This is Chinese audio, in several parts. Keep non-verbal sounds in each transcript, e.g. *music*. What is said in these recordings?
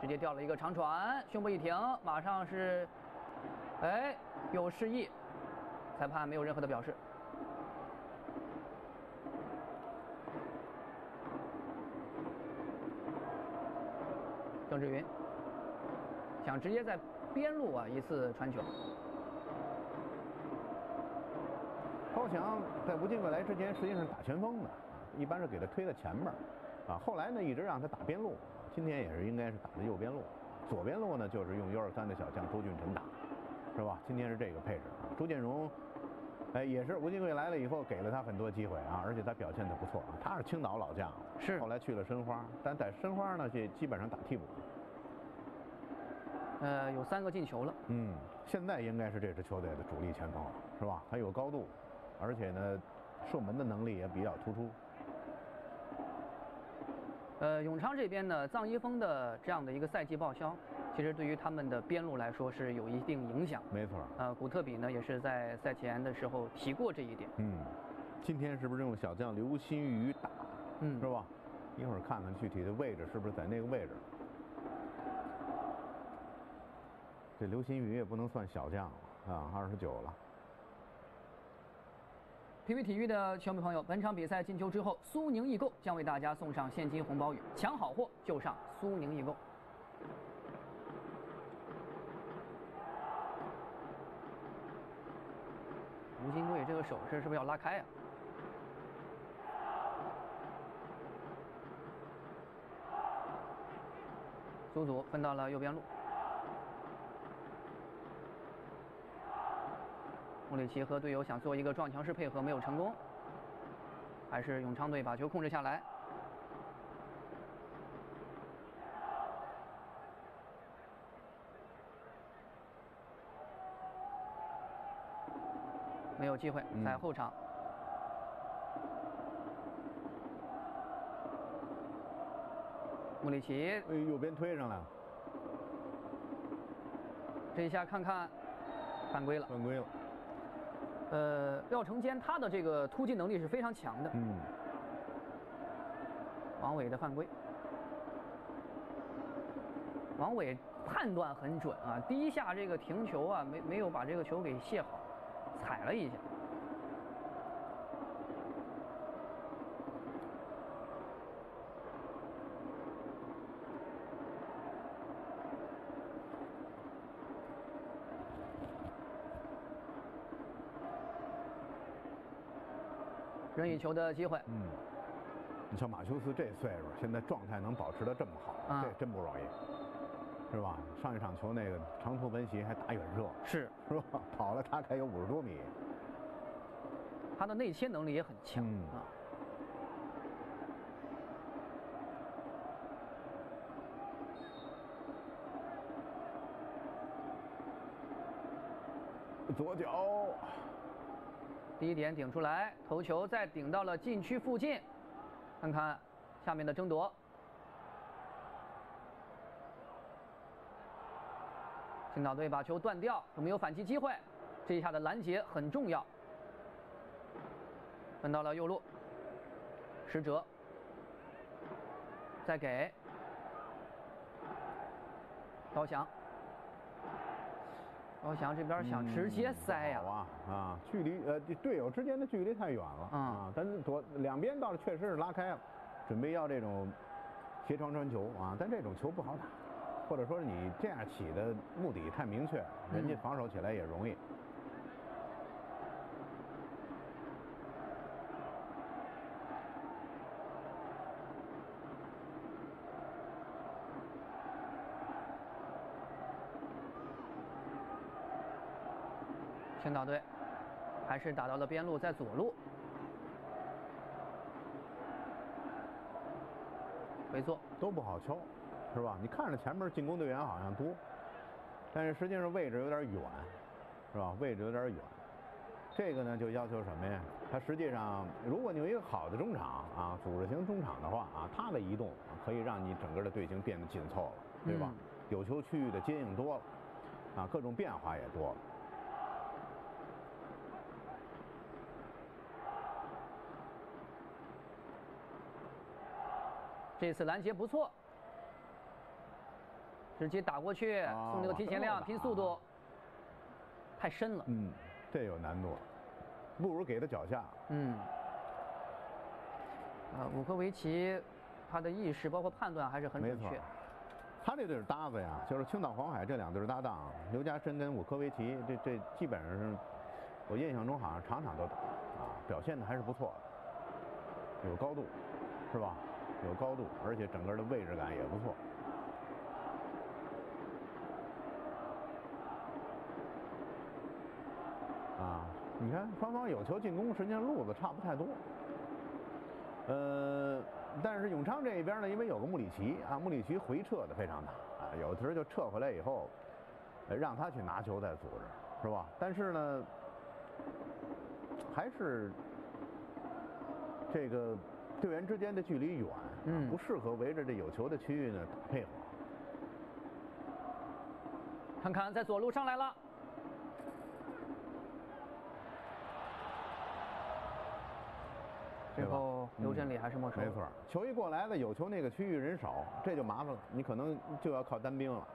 直接掉了一个长传，胸部一停，马上是，哎，有示意，裁判没有任何的表示。郑志云想直接在边路啊一次传球。高翔在吴金贵来之前，实际上是打前锋的，一般是给他推在前面啊。后来呢，一直让他打边路，今天也是应该是打的右边路，左边路呢就是用 U23 的小将周俊辰打，是吧？今天是这个配置。朱建荣，哎，也是吴金贵来了以后给了他很多机会啊，而且他表现的不错啊。他是青岛老将，是后来去了申花，但在申花呢，这基本上打替补。呃，有三个进球了。嗯，现在应该是这支球队的主力前锋了，是吧？他有高度，而且呢，射门的能力也比较突出。呃，永昌这边呢，藏一峰的这样的一个赛季报销，其实对于他们的边路来说是有一定影响。没错。呃，古特比呢也是在赛前的时候提过这一点。嗯，今天是不是用小将刘新宇打？嗯，是吧？一会儿看看具体的位置是不是在那个位置。这刘新宇也不能算小将了啊，二十九了。体育体育的球迷朋友，本场比赛进球之后，苏宁易购将为大家送上现金红包雨，抢好货就上苏宁易购。吴金贵这个手势是不是要拉开呀？苏祖分到了右边路。穆里奇和队友想做一个撞墙式配合，没有成功，还是永昌队把球控制下来，没有机会在后场。穆里奇，哎，右边推上来，这一下看看，犯规了，犯规了。呃，廖承坚他的这个突击能力是非常强的。嗯。王伟的犯规，王伟判断很准啊！第一下这个停球啊，没没有把这个球给卸好，踩了一下。任意球的机会。嗯，你像马修斯这岁数，现在状态能保持的这么好，这真不容易，是吧？上一场球那个长途奔袭还打远射，是是吧？跑了大概有五十多米，他的内切能力也很强啊。左脚。第一点顶出来，头球再顶到了禁区附近，看看下面的争夺。青岛队把球断掉，有没有反击机会？这一下的拦截很重要。分到了右路，石哲，再给高翔。高翔这边想直接塞呀，啊啊，距离呃队友之间的距离太远了啊，但是左两边倒是确实是拉开了，准备要这种斜传传球啊，但这种球不好打，或者说你这样起的目的太明确，人家防守起来也容易。青岛队还是打到了边路，在左路回做都不好敲，是吧？你看着前面进攻队员好像多，但是实际上位置有点远，是吧？位置有点远，这个呢就要求什么呀？他实际上，如果你有一个好的中场啊，组织型中场的话啊，他的移动可以让你整个的队形变得紧凑了，对吧？有球区域的接应多了，啊，各种变化也多了。这次拦截不错，直接打过去，啊送这个提前量，拼速度，太深了。嗯，这有难度，不如给他脚下。嗯，呃，武科维奇他的意识包括判断还是很准确。，他这对是搭子呀，就是青岛黄海这两对儿搭档，刘家申跟武科维奇，这这基本上是，我印象中好像场场都打啊，表现的还是不错的，有高度，是吧？有高度，而且整个的位置感也不错。啊，你看双方有球进攻，实际上路子差不太多。呃，但是永昌这一边呢，因为有个穆里奇啊，穆里奇回撤的非常大啊，有的时候就撤回来以后，让他去拿球再组织，是吧？但是呢，还是这个队员之间的距离远，嗯不适合围着这有球的区域呢打配合。看看在左路上来了，最后刘振理还是没收。没错，球一过来了，有球那个区域人少，这就麻烦了，你可能就要靠单兵了。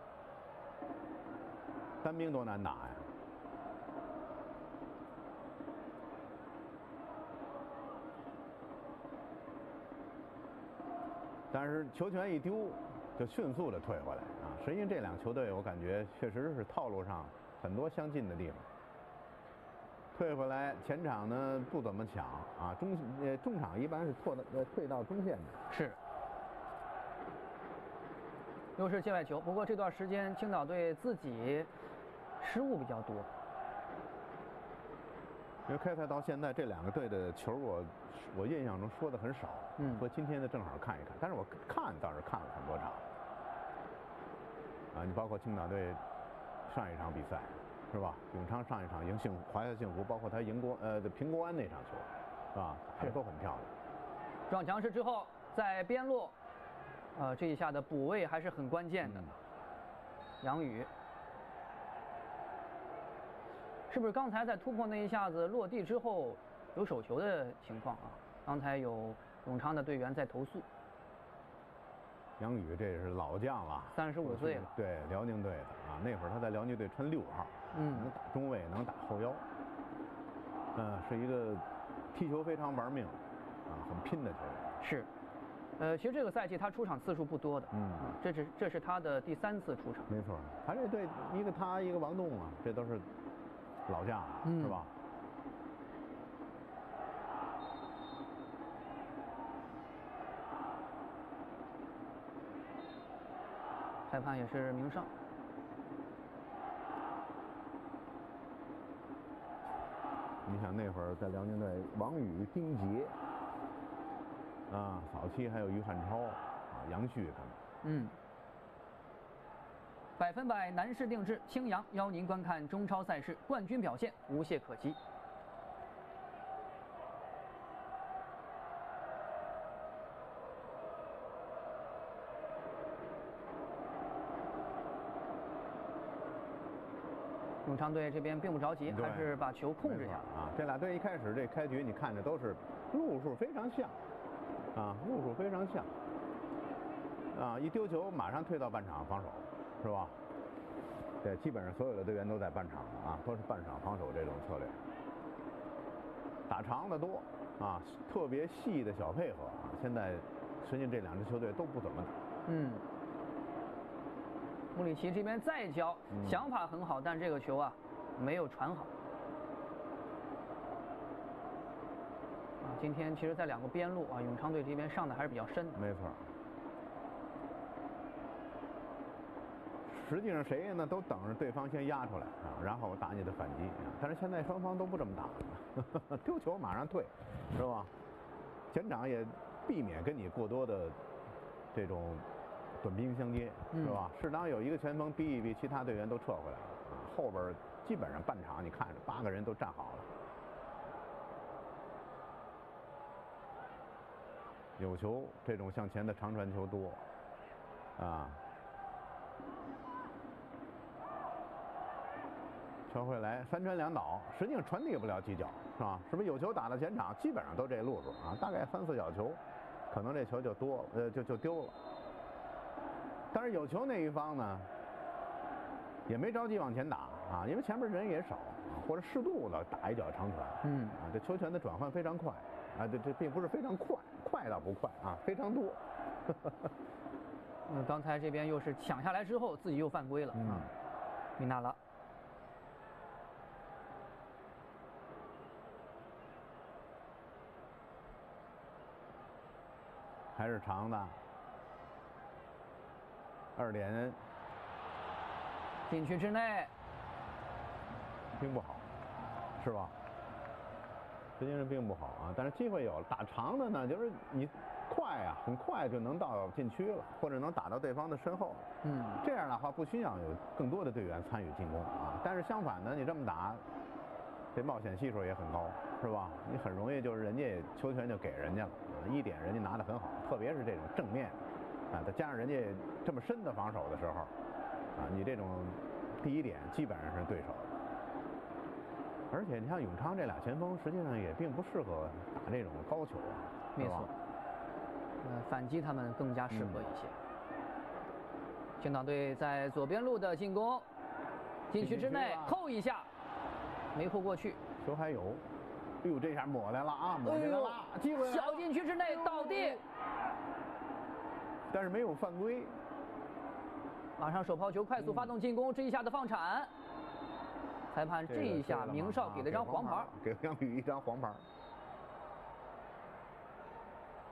单兵多难打呀！但是球权一丢，就迅速的退回来啊！实际上这两球队，我感觉确实是套路上很多相近的地方。退回来，前场呢不怎么抢啊，中呃中场一般是错的呃退到中线的。是，又是界外球。不过这段时间青岛队自己失误比较多。因为开赛到现在这两个队的球我，我印象中说的很少。嗯说今天的正好看一看，但是我看倒是看了很多场。啊，你包括青岛队上一场比赛，是吧？永昌上一场赢幸华夏幸福，包括他赢国呃平国安那场球，是吧？打的都很漂亮。撞墙式之后，在边路，呃，这一下的补位还是很关键的。嗯杨宇，是不是刚才在突破那一下子落地之后有手球的情况啊？刚才有永昌的队员在投诉。杨宇这是老将了，三十五岁了对，辽宁队的啊，那会儿他在辽宁队穿六号，嗯能打中卫，能打后腰，嗯、是一个踢球非常玩命，啊，很拼的球员。是，呃，其实这个赛季他出场次数不多的，嗯啊这是这是他的第三次出场。没错，他这队一个他一个王栋啊，这都是老将是吧？裁判也是明胜。你想那会儿在辽宁队，王宇、丁杰，啊，早期还有于汉超啊、杨旭他们。嗯，百分百男士定制，青阳邀您观看中超赛事冠军表现，无懈可击。永昌队这边并不着急，还是把球控制没下来。啊。这俩队一开始这开局你看着都是路数非常像，啊，路数非常像，啊，一丢球马上退到半场防守，是吧？对，基本上所有的队员都在半场啊，都是半场防守这种策略，打长的多啊，特别细的小配合啊。现在实际这两支球队都不怎么打。嗯，穆里奇这边再教，嗯想法很好，但这个球啊没有传好。啊，今天其实，在两个边路啊，永昌队这边上的还是比较深的。没错。实际上谁呢都等着对方先压出来啊，然后打你的反击。啊但是现在双方都不这么打，丢球马上退，是吧？前场也避免跟你过多的这种短兵相接，是吧？适当有一个前锋逼一逼，其他队员都撤回来了啊。后边基本上半场你看着八个人都站好了。有球这种向前的长传球多，啊，传回来三传两倒，实际上传递不了几脚，是吧？是不是有球打到前场，基本上都这路数啊？大概三四脚球，可能这球就多，呃，就就丢了。但是有球那一方呢，也没着急往前打啊，因为前面人也少啊，或者适度的打一脚长传。嗯啊，这球权的转换非常快啊，这这并不是非常快，快倒不快啊，非常多。*laughs* 嗯，刚才这边又是抢下来之后，自己又犯规了嗯啊，米纳拉。还是长的，二点禁区之内，并不好，是吧？实际上并不好啊，但是机会有了。打长的呢，就是你快啊，很快就能到禁区了，或者能打到对方的身后。嗯，这样的话，不需要有更多的队员参与进攻啊。但是相反呢，你这么打，这冒险系数也很高，是吧？你很容易就是人家球权就给人家了啊，一点人家拿的很好，特别是这种正面啊，再加上人家这么深的防守的时候啊，你这种第一点基本上是对手的。而且你像永昌这俩前锋，实际上也并不适合打这种高球啊，没错。呃，反击他们更加适合一些。青岛队在左边路的进攻，禁区之内扣一下，没扣过去。球还有，哎呦，这下抹来了啊，抹进来了，机会来了小禁区之内倒地，但是没有犯规。马上手抛球快速发动进攻，这一下的放铲，裁判这一下明少给了张黄牌。，给杨宇一张黄牌。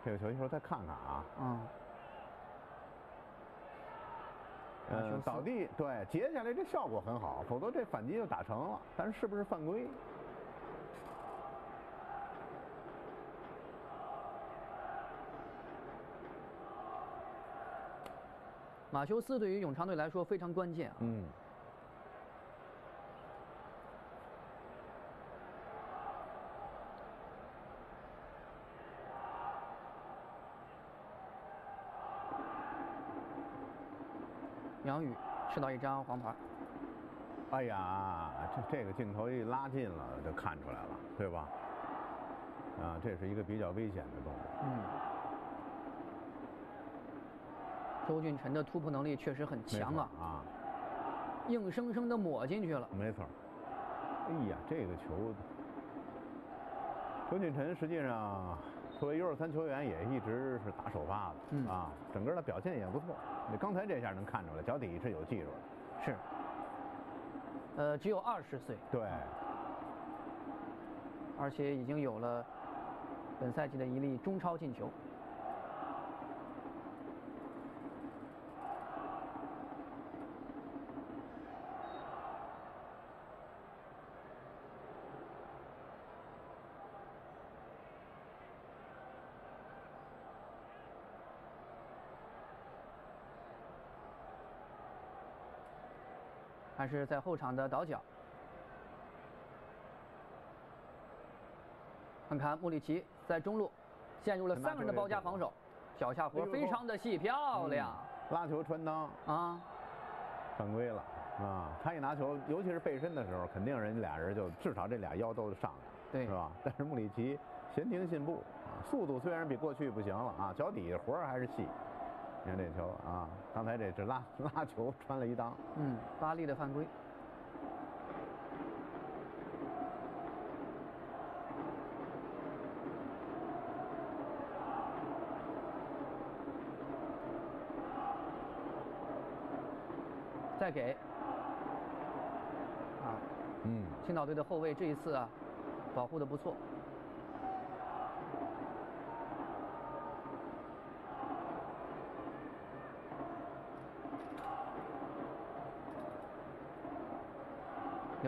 这个球一会儿再看看啊，嗯，倒地，对，截下来这效果很好，否则这反击就打成了，但是是不是犯规？马修斯对于永昌队来说非常关键啊。嗯，杨宇吃到一张黄牌。哎呀，这这个镜头一拉近了就看出来了，对吧？啊，这是一个比较危险的动作。嗯，周俊辰的突破能力确实很强啊，啊，硬生生的抹进去了。没错。哎呀，这个球，周俊辰实际上作为 U 二三球员也一直是打首发的、嗯啊，整个的表现也不错。你刚才这下能看出来，脚底是有技术的。是，呃，只有二十岁，对，而且已经有了本赛季的一粒中超进球。还是在后场的倒脚。看看穆里奇在中路陷入了三个人的包夹防守，脚下活非常的细，漂亮拉球穿裆啊！犯规了啊！他一拿球，尤其是背身的时候，肯定人家俩人就至少这俩腰都上来了，对是吧？但是穆里奇闲庭信步啊，速度虽然比过去不行了啊，脚底下活儿还是细。你看这球啊，刚才这是拉 *laughs* 拉球穿了一裆，嗯，巴利的犯规。再给。啊，嗯，青岛队的后卫这一次啊，保护的不错。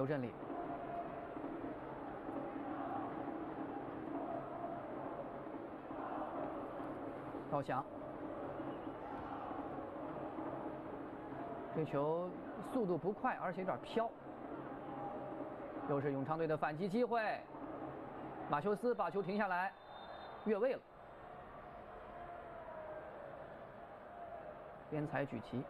刘振礼，高翔，这球速度不快，而且有点飘。又是永昌队的反击机会，马修斯把球停下来，越位了，边裁举旗。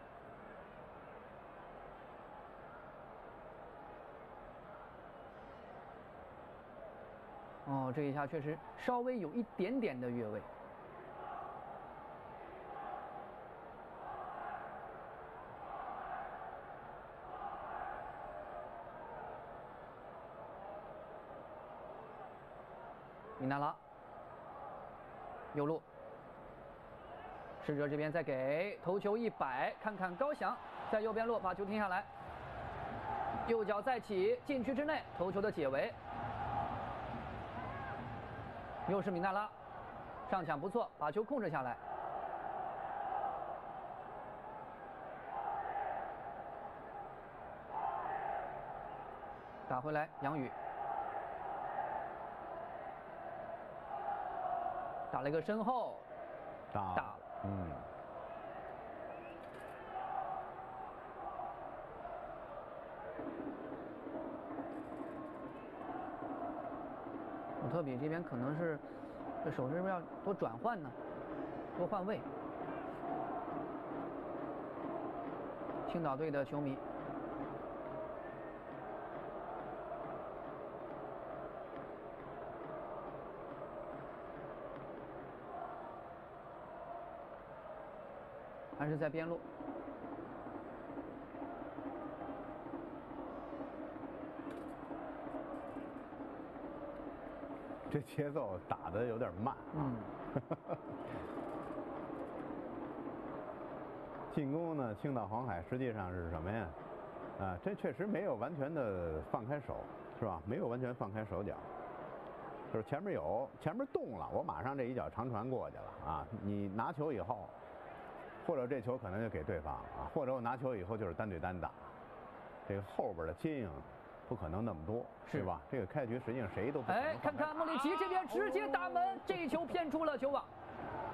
这一下确实稍微有一点点的越位。米娜拉右路使者这边再给头球一摆看看高翔在右边落把球停下来。右脚再起禁区之内头球的解围。又是米纳拉，上抢不错，把球控制下来。打回来，杨宇打了一个身后，打打了，嗯，特比这边可能是这手是不是要多转换呢？多换位。青岛队的球迷，还是在边路。这节奏打的有点慢啊。嗯，*laughs* 进攻呢，青岛黄海实际上是什么呀？啊，这确实没有完全的放开手，是吧？没有完全放开手脚，就是前面有，前面动了，我马上这一脚长传过去了啊！你拿球以后，或者这球可能就给对方啊，或者我拿球以后就是单对单打，这个后边的接应不可能那么多，是吧？这个开局实际上谁都哎，看看莫里奇这边直接打门，这一球骗出了球网，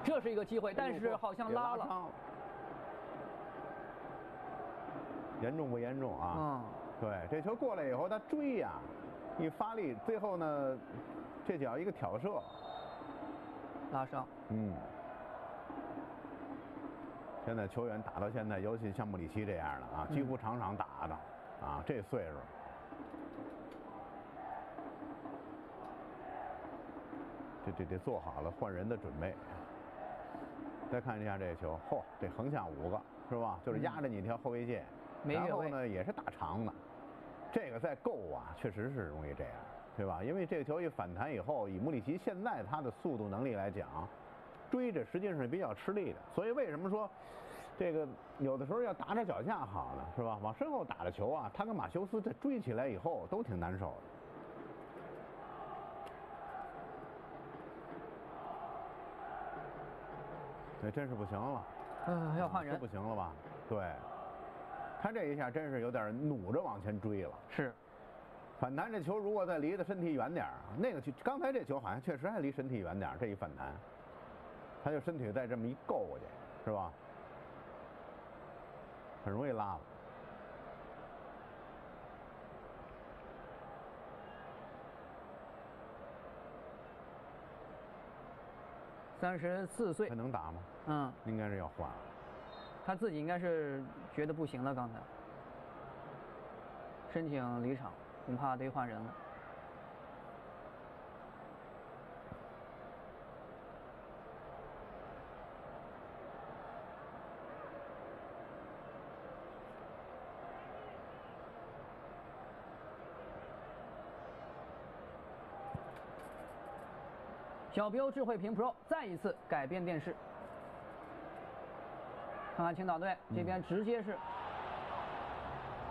这是一个机会，但是好像拉了。严重不严重啊？嗯，对，这球过来以后他追呀、一发力，最后呢，这脚一个挑射，拉伤。嗯。现在球员打到现在，尤其像穆里奇这样的啊，几乎场场打的，啊，这岁数。这这得做好了换人的准备。再看一下这个球，嚯，这横向五个是吧？就是压着你一条后卫线，然后呢也是打长的，这个在够啊，确实是容易这样，对吧？因为这个球一反弹以后，以穆里奇现在他的速度能力来讲，追着实际上是比较吃力的。所以为什么说这个有的时候要打着脚下好呢，是吧？往身后打的球啊，他跟马修斯这追起来以后都挺难受的。对，真是不行了。嗯，要换人是不。行了吧？对，他这一下真是有点努着往前追了。是，反弹这球如果再离他身体远点儿那个球刚才这球好像确实还离身体远点儿这一反弹，他就身体再这么一够过去，是吧？很容易拉了。三十四岁还。能打吗？嗯，应该是要换了。他自己应该是觉得不行了，刚才申请离场，恐怕得换人了。小标智慧屏 Pro 再一次改变电视。看看青岛队这边直接是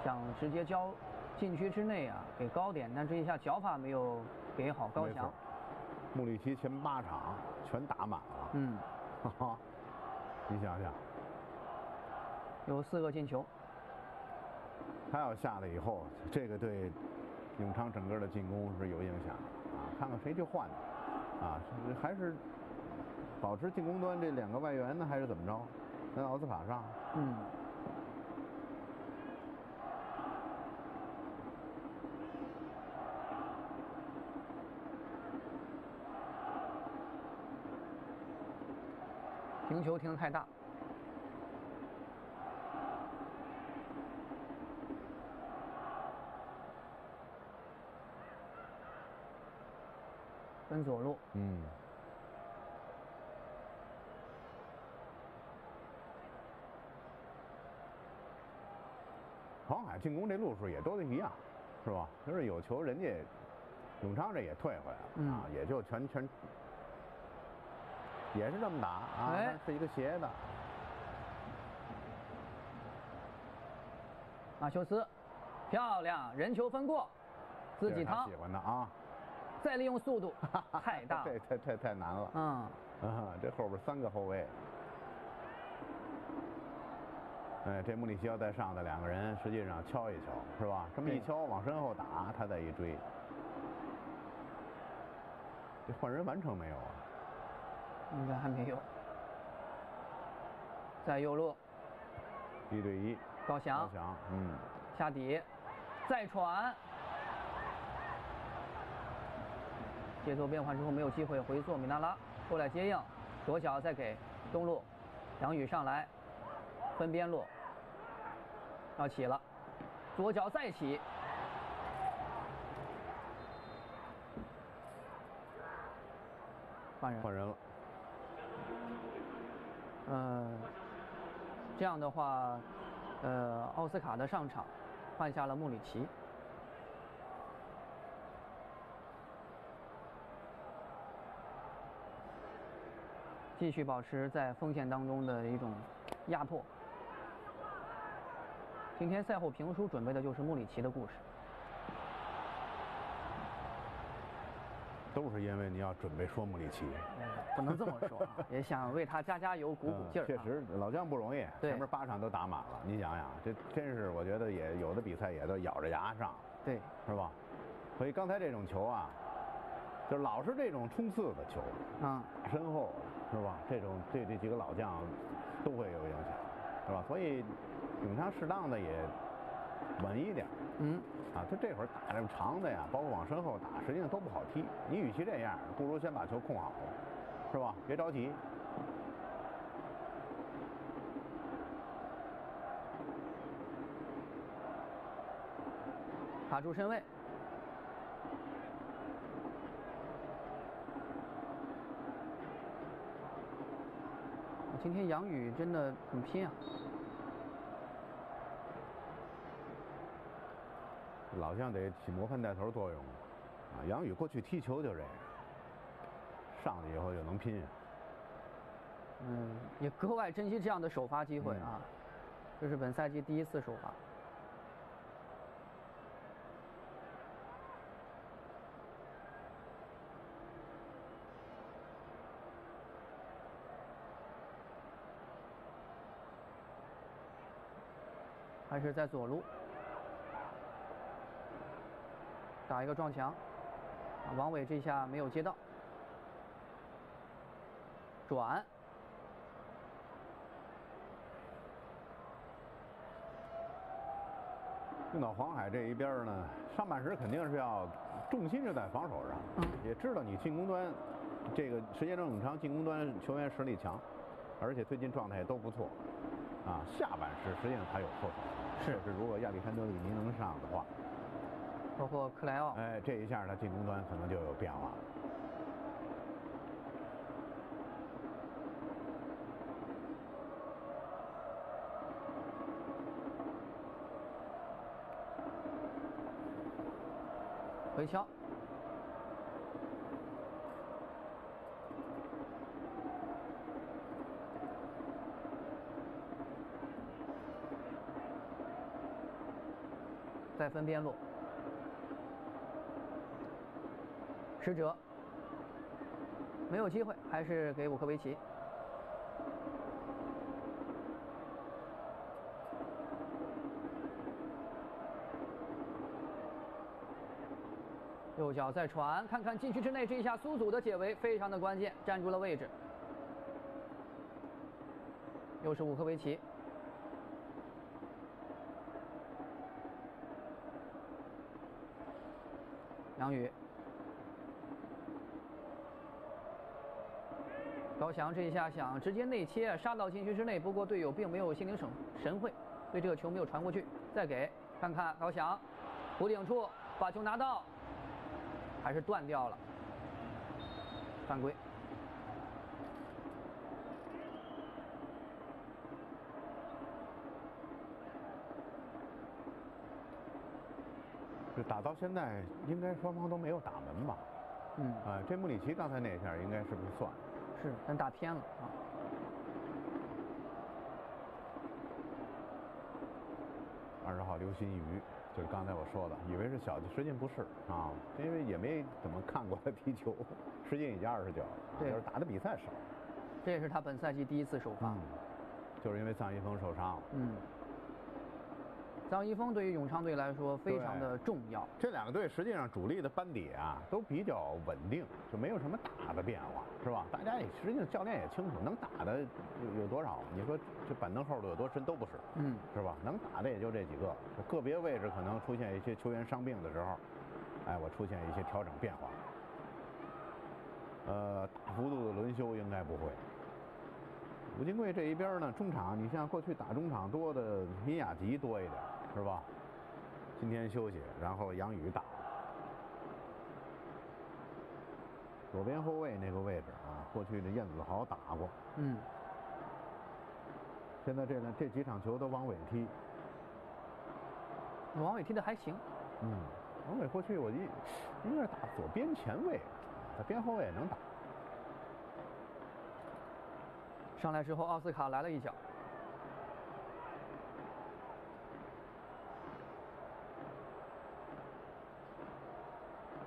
想直接交禁区之内啊，给高点，但这一下脚法没有给好高翔。穆里奇前八场全打满了，嗯，哈哈，你想想，有四个进球。他要下来以后，这个对永昌整个的进攻是有影响的啊。看看谁去换他啊？还是保持进攻端这两个外援呢，还是怎么着？在奥斯卡上，嗯，停球停得太大。分左路，嗯，黄海进攻这路数也都一样，是吧？就是有球人家永昌这也退回来了、嗯。啊，也就全全也是这么打啊，哎是一个斜的，马修斯，漂亮，人球分过，自己掏。喜，欢的啊，再利用速度，*laughs* 太大这了。这这太难了嗯，啊！这后边三个后卫，哎，这穆里奇奥在上的两个人，实际上敲一敲是吧？这么一敲，往身后打，他再一追，这换人完成没有啊？应该还没有。在右路，一对一，高翔高翔，嗯，下底，再传，节奏变换之后没有机会回做，米纳拉。过来接应，左脚再给东路，杨宇上来，分边路，要起了，左脚再起，换人，换人了，呃，这样的话，呃，奥斯卡的上场换下了穆里奇。继续保持在锋线当中的一种压迫。今天赛后评书准备的就是穆里奇的故事。都是因为你要准备说穆里奇。呃不能这么说啊，*laughs* 也想为他加加油、鼓鼓劲儿、确实，老将不容易，前面八场都打满了，你想想，这真是我觉得也有的比赛也都咬着牙上，对，是吧？所以刚才这种球啊，就老是这种冲刺的球，嗯，身后是吧？这种对这几个老将都会有影响，是吧？所以永昌适当的也稳一点嗯，啊。他这会儿打这么长的呀，包括往身后打，实际上都不好踢。你与其这样，不如先把球控好，是吧？别着急。卡住身位。今天杨宇真的很拼啊！老将得起模范带头作用啊。杨宇过去踢球就这样，上去以后就能拼。嗯，也格外珍惜这样的首发机会啊。这是本赛季第一次首发。还是在左路，打一个撞墙，啊王伟这下没有接到，转，用到黄海这一边儿呢，上半时肯定是要重心是在防守上，嗯也知道你进攻端这个时间这么长进攻端球员实力强，而且最近状态也都不错，啊，下半时实际上他有后手，是。就是如果亚历山德里尼能上的话，包括克莱奥，哎，这一下他进攻端可能就有变化。了。回敲，分边路，使者没有机会，还是给武科维奇。右脚再传，看看禁区之内这一下苏祖的解围非常的关键，站住了位置。又是武科维奇，杨宇，高翔这一下想直接内切杀到禁区之内，不过队友并没有心领神神会，对这个球没有传过去。再给看看高翔，弧顶处把球拿到，还是断掉了，犯规。就打到现在，应该双方都没有打门吧？嗯，啊，这穆里奇刚才那一下应该是不算。是，但打偏了啊。二十号刘新宇，就是刚才我说的，以为是小，实际不是啊，因为也没怎么看过他踢球，实际已经二十九了，就是打的比赛少。这也是他本赛季第一次首发。嗯，就是因为臧一峰受伤了。嗯，臧一峰对于永昌队来说非常的重要。这两个队实际上主力的班底啊都比较稳定，就没有什么大的变化，是吧？大家也实际上教练也清楚，能打的有有多少？你说这板凳厚度有多深都不是，嗯，是吧？能打的也就这几个，个别位置可能出现一些球员伤病的时候，哎，我出现一些调整变化。呃，大幅度的轮休应该不会。吴金贵这一边呢，中场你像过去打中场多的米亚吉多一点，是吧？今天休息，然后杨宇打。左边后卫那个位置啊，过去的燕子豪打过，嗯，现在这呢这几场球都王伟踢。王伟踢的还行。嗯，王伟过去我一应该是打左边前卫，他边后卫也能打。上来之后，奥斯卡来了一脚。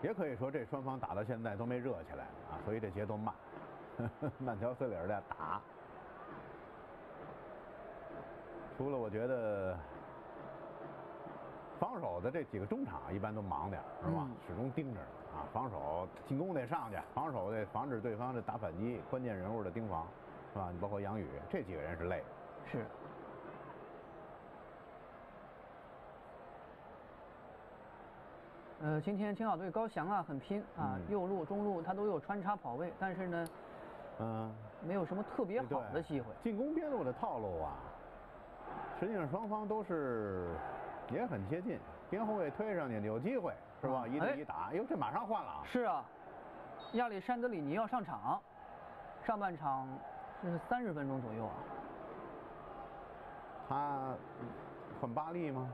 也可以说这双方打到现在都没热起来啊，所以这节奏慢，慢条斯理的打。除了我觉得防守的这几个中场一般都忙点是吧？嗯始终盯着呢啊，防守进攻得上去，防守得防止对方的打反击，关键人物的盯防，是吧？你包括杨宇这几个人是累的。是。呃，今天青岛队高翔啊很拼啊，嗯右路、中路他都有穿插跑位，但是呢，嗯，没有什么特别好的机会。进攻边路的套路啊，实际上双方都是也很接近，边后卫推上去有机会是吧？啊一对一打，哎呦，这马上换了啊！是啊，亚历山德里尼要上场，上半场是三十分钟左右啊。他换巴利吗？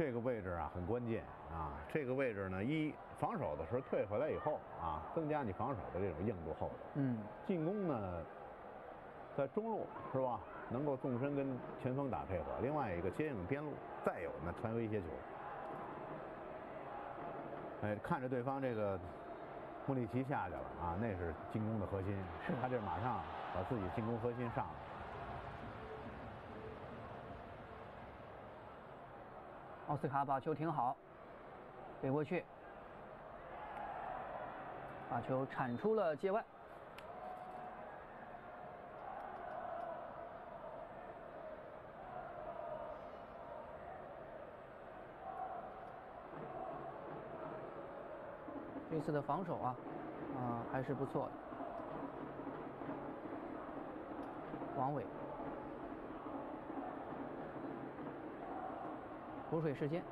这个位置啊很关键啊，这个位置呢，一防守的时候退回来以后啊，增加你防守的这种硬度厚度。嗯，进攻呢，在中路是吧？能够纵深跟前锋打配合，另外一个接应边路，再有呢传威胁球。哎，看着对方这个穆里奇下去了啊，那是进攻的核心，他这马上把自己进攻核心上了。奥斯卡把球停好，背过去，把球铲出了界外。这次的防守啊，啊、还是不错的。王伟，补水时间。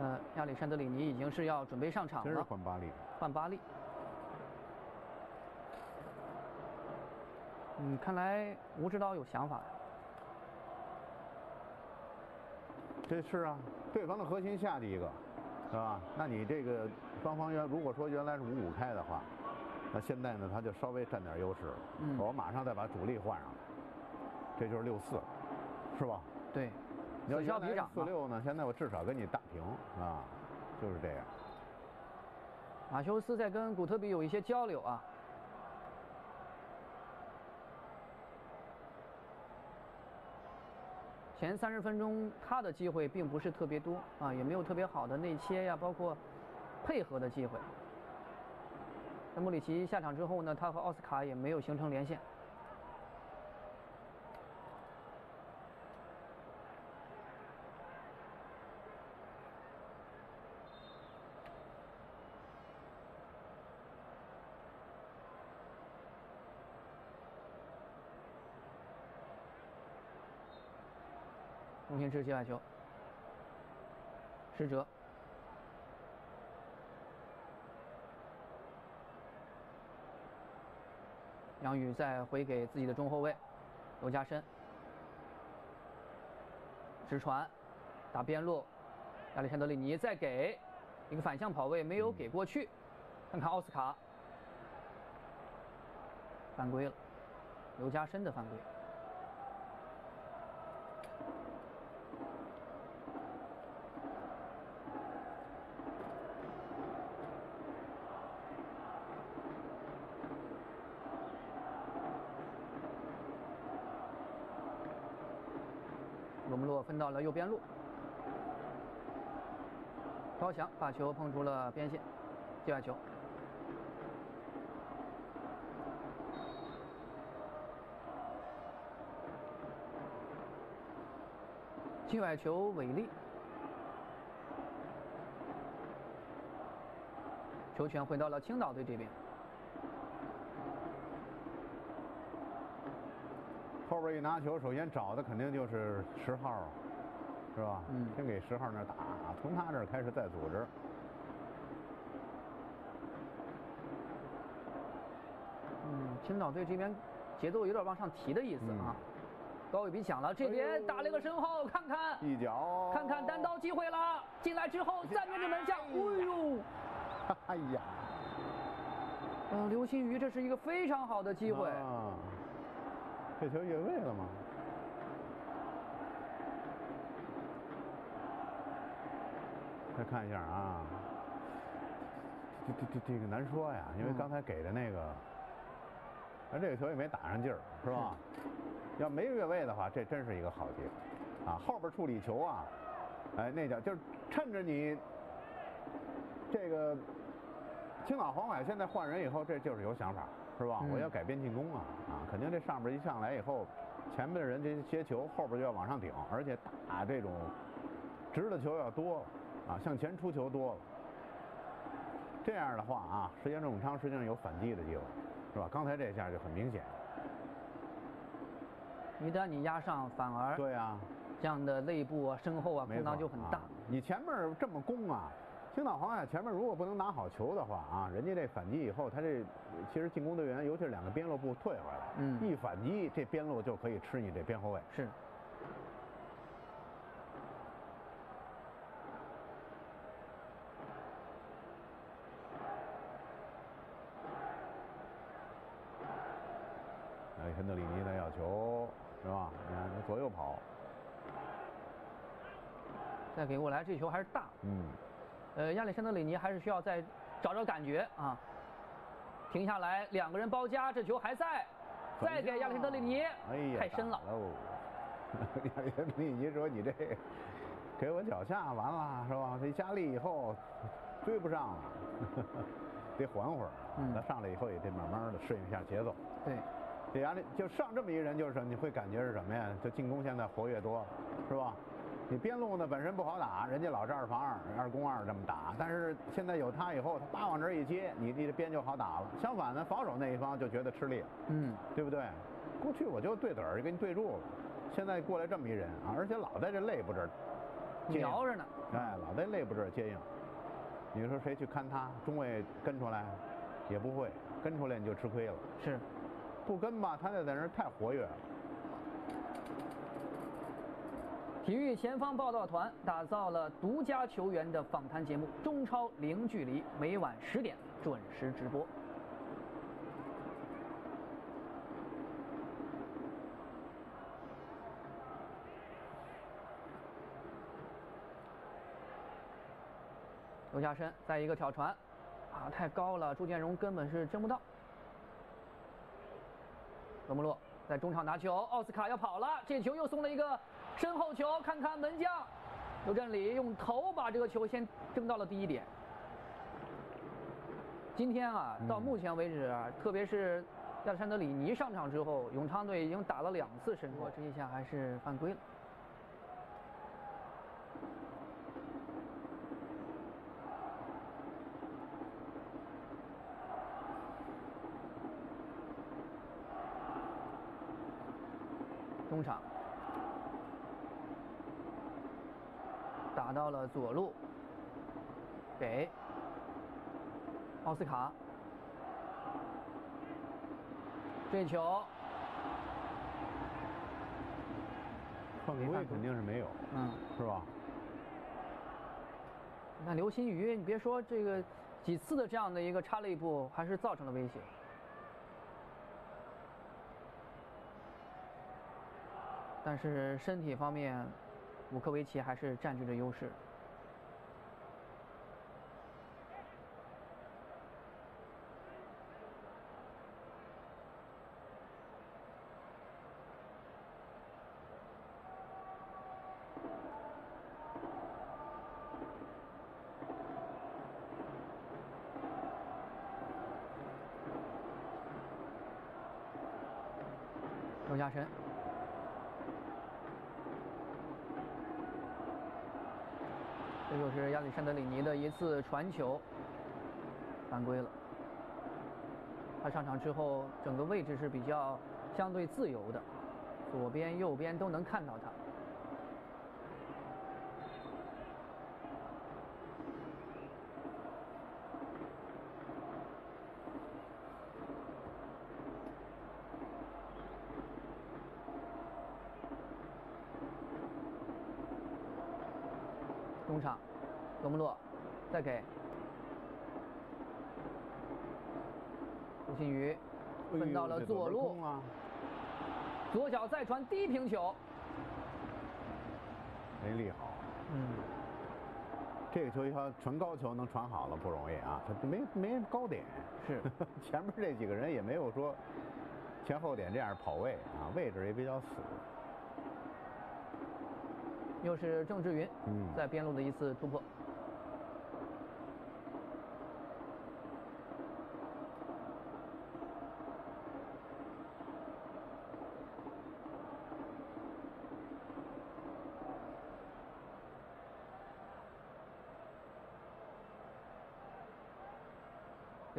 呃，亚历山德里尼已经是要准备上场了，换巴利，换巴利。嗯，看来吴指导有想法呀。这是啊，对方的核心下去一个，是吧？那你这个双方原如果说原来是五五开的话，那现在呢他就稍微占点优势了。嗯我马上再把主力换上来，这就是六四，是吧？对，此消彼长嘛。四六呢，现在我至少跟你打平啊，就是这样。马修斯在跟古特比有一些交流啊。前三十分钟他的机会并不是特别多啊，也没有特别好的内切呀，包括配合的机会。那穆里奇下场之后呢，他和奥斯卡也没有形成连线。重新吃界外球，施哲，杨宇再回给自己的中后卫，刘嘉申直传打边路，亚历山德里尼再给一个反向跑位，没有给过去。看看奥斯卡，犯规了，刘嘉申的犯规。到了右边路，高翔把球碰出了边线，界外球。界外球违例，球权回到了青岛队这边。后边一拿球，首先找的肯定就是十号，是吧？嗯先给十号那打，从他这儿开始再组织。嗯，青岛队这边节奏有点往上提的意思啊。高伟斌抢了，这边打了一个身后，看看，一脚，看看单刀机会了，进来之后再面对门将，哎呦，*laughs* 哎呀，呃，刘星宇这是一个非常好的机会，啊这球越位了吗？再看一下啊，这这这这个难说呀，因为嗯。刚才给的那个，那这个球也没打上劲儿，是吧？要没越位的话，这真是一个好机会，啊，后边处理球啊，哎，那叫就是趁着你这个青岛黄海现在换人以后，这就是有想法，是吧？嗯。我要改变进攻啊，啊，肯定这上边一上来以后，前面的人这接球，后边就要往上顶，而且打这种直的球要多。了，啊，向前出球多了。这样的话啊，时间这么长实际上有反击的机会，是吧？刚才这下就很明显。一旦你压上，反而对啊、这样的内部啊、身后啊空档就很大啊。你前面这么攻啊，青岛黄海前面如果不能拿好球的话啊，人家这反击以后，他这其实进攻队员，尤其是两个边路部退回来，嗯一反击这边路就可以吃你这边后卫。是。哎，亨德里尼的要球是吧？你看他左右跑，再给过来，这球还是大。嗯，呃，亚历山德里尼还是需要再找找感觉啊。停下来，两个人包夹，这球还在，再给亚历山德里尼，哎呀，太深了。*laughs* 亚历山德里尼说：“你这给我脚下完了是吧？这加力以后追不上了，*laughs* 得缓会儿。嗯他上来以后也得慢慢的适应一下节奏。对，这压力就上这么一人，就是你会感觉是什么呀？就进攻现在活跃多了，是吧？你边路呢本身不好打，人家老是二防二、二攻二这么打，但是现在有他以后，他叭往这儿一接，你你这边就好打了。相反呢，防守那一方就觉得吃力了，嗯，对不对？过去我就对子儿就给你对住了，现在过来这么一人啊，而且老在这肋部这儿瞄着呢。哎，老在肋部这儿接应。你说谁去看他？中卫跟出来也不会，跟出来你就吃亏了。是。不跟吧，他那在那儿太活跃了。体育前方报道团打造了独家球员的访谈节目《中超零距离》，每晚十点准时直播。刘嘉申再一个挑传，啊，太高了，朱建荣根本是争不到。罗姆洛在中场拿球，奥斯卡要跑了，这球又送了一个身后球，看看门将刘振礼用头把这个球先争到了第一点。今天啊，嗯到目前为止啊，特别是亚历山德里尼上场之后，永昌队已经打了两次身后，这一下还是犯规了。中场打到了左路，给奥斯卡，这球犯规肯定是没有，嗯，是吧？你看刘新宇，你别说这个几次的这样的一个插了一步，还是造成了威胁。但是身体方面，武科维奇还是占据着优势。刘嘉申，这就是亚历山德里尼的次传球，犯规了。他上场之后，整个位置是比较相对自由的，左边、右边都能看到他。中场，罗姆洛，再给。吴新宇，奔到了左路，啊，左脚再传低平球，没立好。嗯，这个球要传高球能传好了不容易啊，他没没高点，是。*laughs* 前面这几个人也没有说前后点这样跑位啊，位置也比较死。又是郑智云嗯。在边路的一次突破。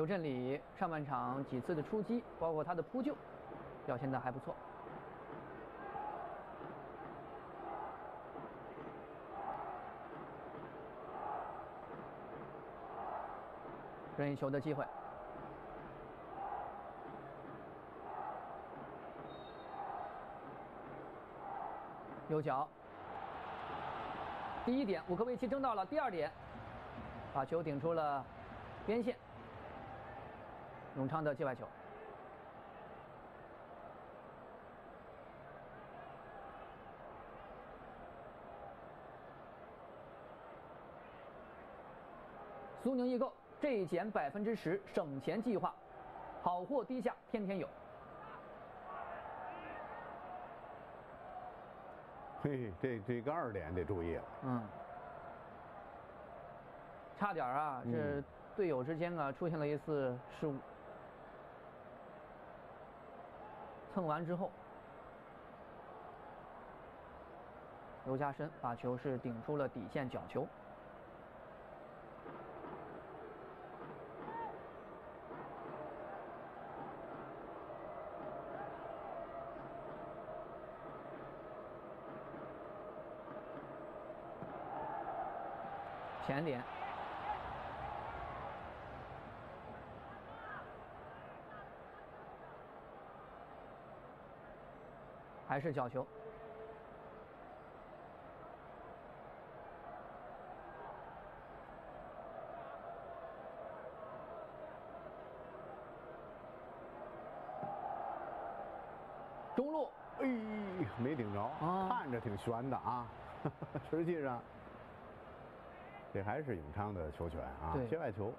刘振礼上半场几次的出击，包括他的扑救，表现的还不错。任意球的机会，右脚，第一点，武科维奇争到了；第二点，把球顶出了边线，永昌的界外球。苏宁易购这减百分之十省钱计划，好货低价天天有。嘿，这这个二点得注意了。嗯，差点啊，嗯这队友之间啊出现了一次失误。蹭完之后，刘嘉申把球是顶出了底线角球。前点，还是角球。中路，哎，没顶着，啊看着挺悬的啊，*laughs* 实际上这还是永昌的球权啊对，界外球。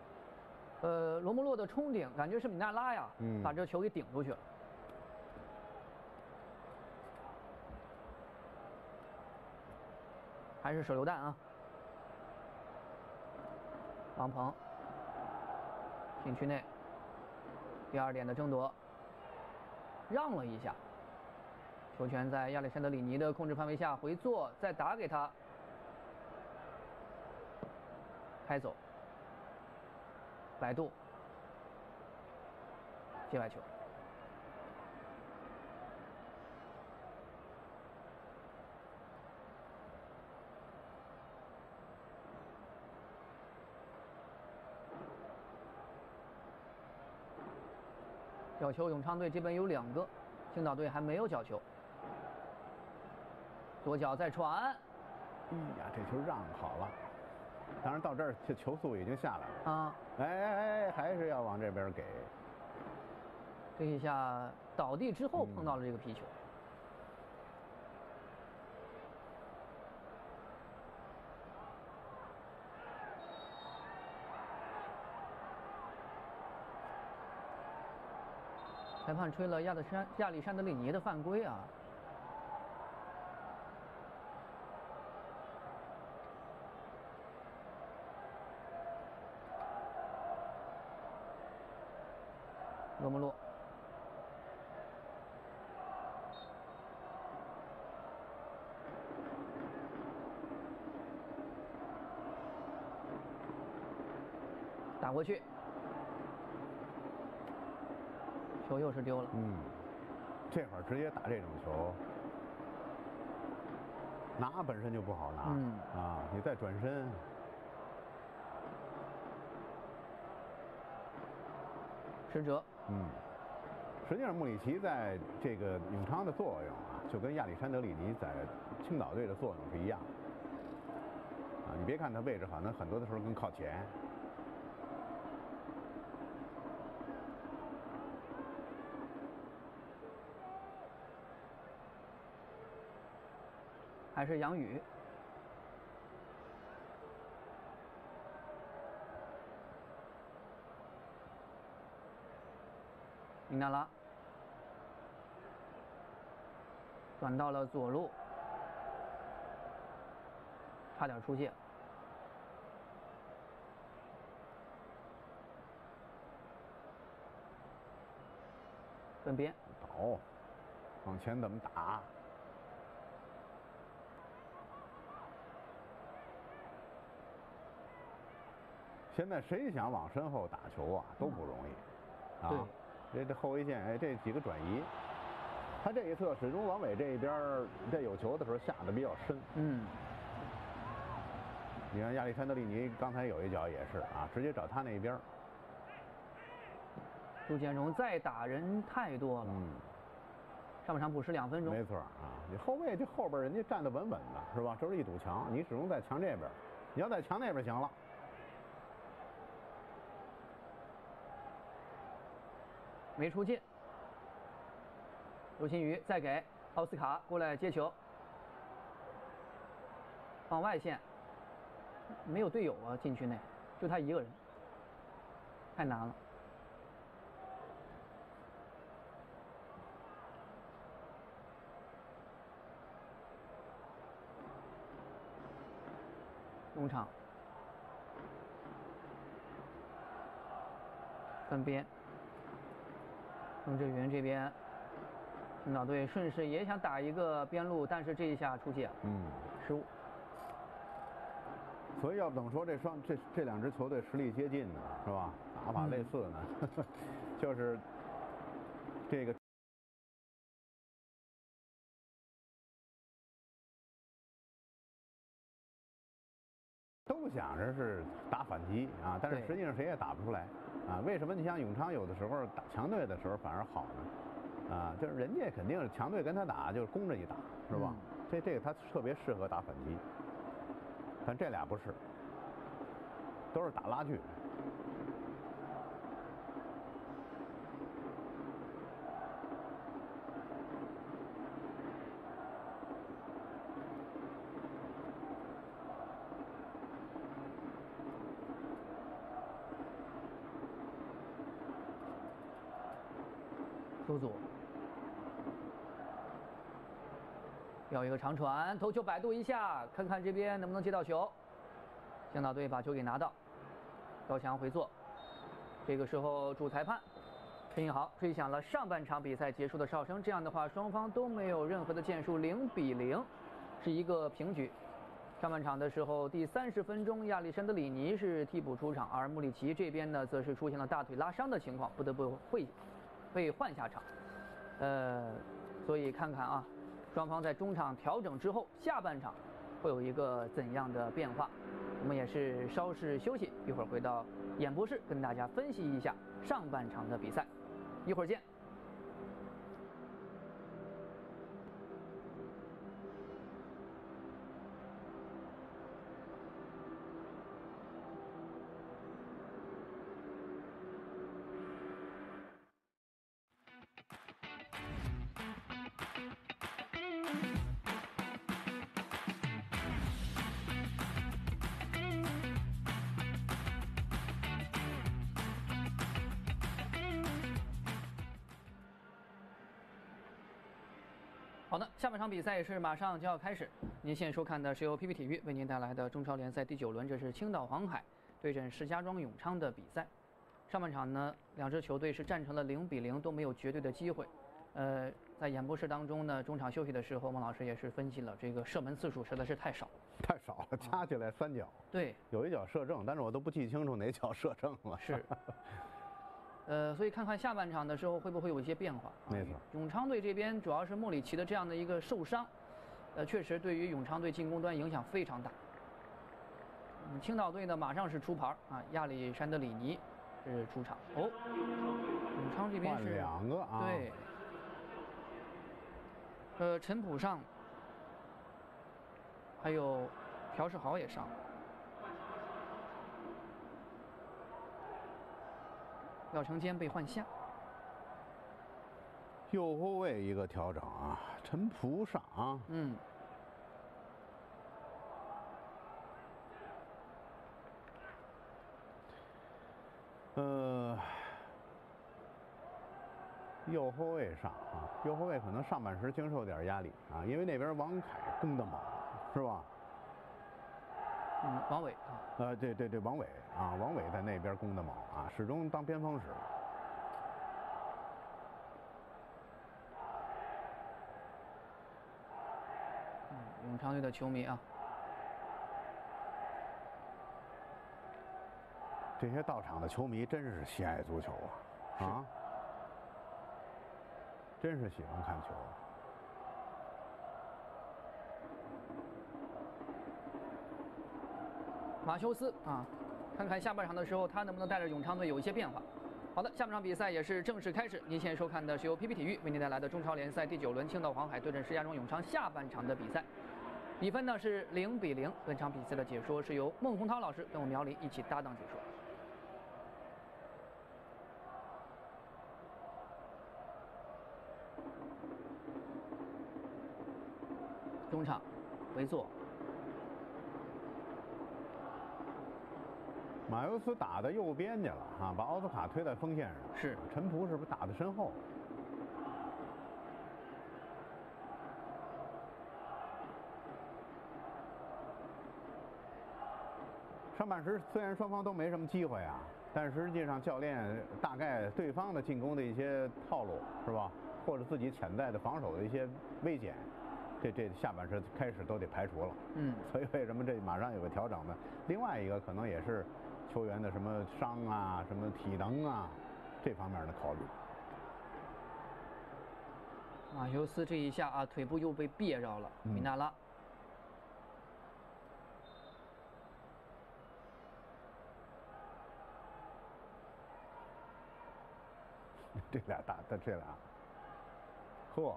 呃，罗穆洛的冲顶，感觉是米纳拉呀，嗯把这球给顶出去了。还是手榴弹啊！王鹏，禁区内，第二点的争夺，让了一下，球权在亚历山德里尼的控制范围下回做，再打给他，开走，摆渡，界外球。角球，永昌队这边有两个，青岛队还没有角球。左脚再传，哎呀，这球让好了。当然到这儿，这球速已经下来了。啊，哎哎哎，还是要往这边给。这一下倒地之后碰到了这个皮球。裁判吹了亚德山亚历山德里尼的犯规啊！罗姆洛，打过去。丢了。嗯，这会儿直接打这种球，拿本身就不好拿。嗯。啊，你再转身。施哲。嗯。实际上，穆里奇在这个永昌的作用啊，就跟亚历山德里尼在青岛队的作用是一样的。啊，你别看他位置好像很多的时候更靠前。还是杨宇，明纳拉转到了左路，差点出界，分边。倒，往前怎么打？现在谁想往身后打球啊，都不容易，啊，这这后卫线哎，这几个转移，他这一侧始终王伟这一边在有球的时候下的比较深。嗯，你看亚历山德利尼刚才有一脚也是啊，直接找他那边。杜建荣再打人太多了，嗯，上半场补时两分钟。没错啊，你后卫这后边人家站得稳稳的，是吧？这是一堵墙，你始终在墙这边，你要在墙那边行了。没出界，刘新宇再给奥斯卡过来接球，往外线，没有队友啊，禁区内就他一个人，太难了。中场，分边。郑志云这边，青岛队顺势也想打一个边路，但是这一下出界，嗯，失误。所以要等说这双这这两支球队实力接近呢，是吧？打法类似呢，*laughs* 就是这个都想着是打反击啊，但是实际上谁也打不出来。啊，为什么你像永昌有的时候打强队的时候反而好呢？啊，就是人家肯定是强队跟他打，就是攻着你打，是吧？这这个他特别适合打反击，但这俩不是，都是打拉锯。周祖要一个长传，头球摆渡一下，看看这边能不能接到球。青岛队把球给拿到，高翔回做。这个时候主裁判陈英豪吹响了上半场比赛结束的哨声。这样的话，双方都没有任何的建树，零比零，是一个平局。上半场的时候，第三十分钟，亚历山德里尼是替补出场，而穆里奇这边呢，则是出现了大腿拉伤的情况，不得不会。被换下场，呃，所以看看啊，双方在中场调整之后，下半场会有一个怎样的变化？我们也是稍事休息，一会儿回到演播室跟大家分析一下上半场的比赛，一会儿见。好的，下半场比赛也是马上就要开始。您现在收看的是由 PP 体育为您带来的中超联赛第九轮，这是青岛黄海对阵石家庄永昌的比赛。上半场呢，两支球队是战成了零比零，都没有绝对的机会。呃，在演播室当中呢，中场休息的时候，孟老师也是分析了这个射门次数实在是太少，太少了，加起来三脚。对，有一脚射正，但是我都不记清楚哪脚射正了。是。呃，所以看看下半场的时候会不会有一些变化？没错，永昌队这边主要是莫里奇的这样的一个受伤，呃，确实对于永昌队进攻端影响非常大。嗯，青岛队呢马上是出牌啊，亚历山德里尼是出场。哦，永昌这边是两个啊。对。呃，陈普上，还有朴世豪也上。廖成坚被换下，右后卫一个调整啊，陈普上。嗯。呃，右后卫上啊，右后卫可能上半时经受点压力啊，因为那边王凯攻的猛，是吧？嗯，王伟啊。呃，对对对，王伟啊，王伟在那边攻的猛啊，始终当边锋使。嗯，永昌队的球迷啊，这些到场的球迷真是喜爱足球啊，啊，真是喜欢看球。马修斯啊，看看下半场的时候他能不能带着永昌队有一些变化。好的，下半场比赛也是正式开始。您现在收看的是由 PP 体育为您带来的中超联赛第九轮青岛黄海对阵石家庄永昌下半场的比赛，比分呢是零比零。本场比赛的解说是由孟洪涛老师跟我苗林一起搭档解说。中场，回坐。马尤斯打到右边去了啊，把奥斯卡推在锋线上。是，陈普是不是打在身后？上半时虽然双方都没什么机会啊，但实际上教练大概对方的进攻的一些套路是吧，或者自己潜在的防守的一些危险，这这下半时开始都得排除了。嗯，所以为什么这马上有个调整呢？另外一个可能也是。球员的什么伤啊，什么体能啊，这方面的考虑。马修斯这一下啊，腿部又被别着了，米纳拉。*laughs* 这俩打的这俩，嚯！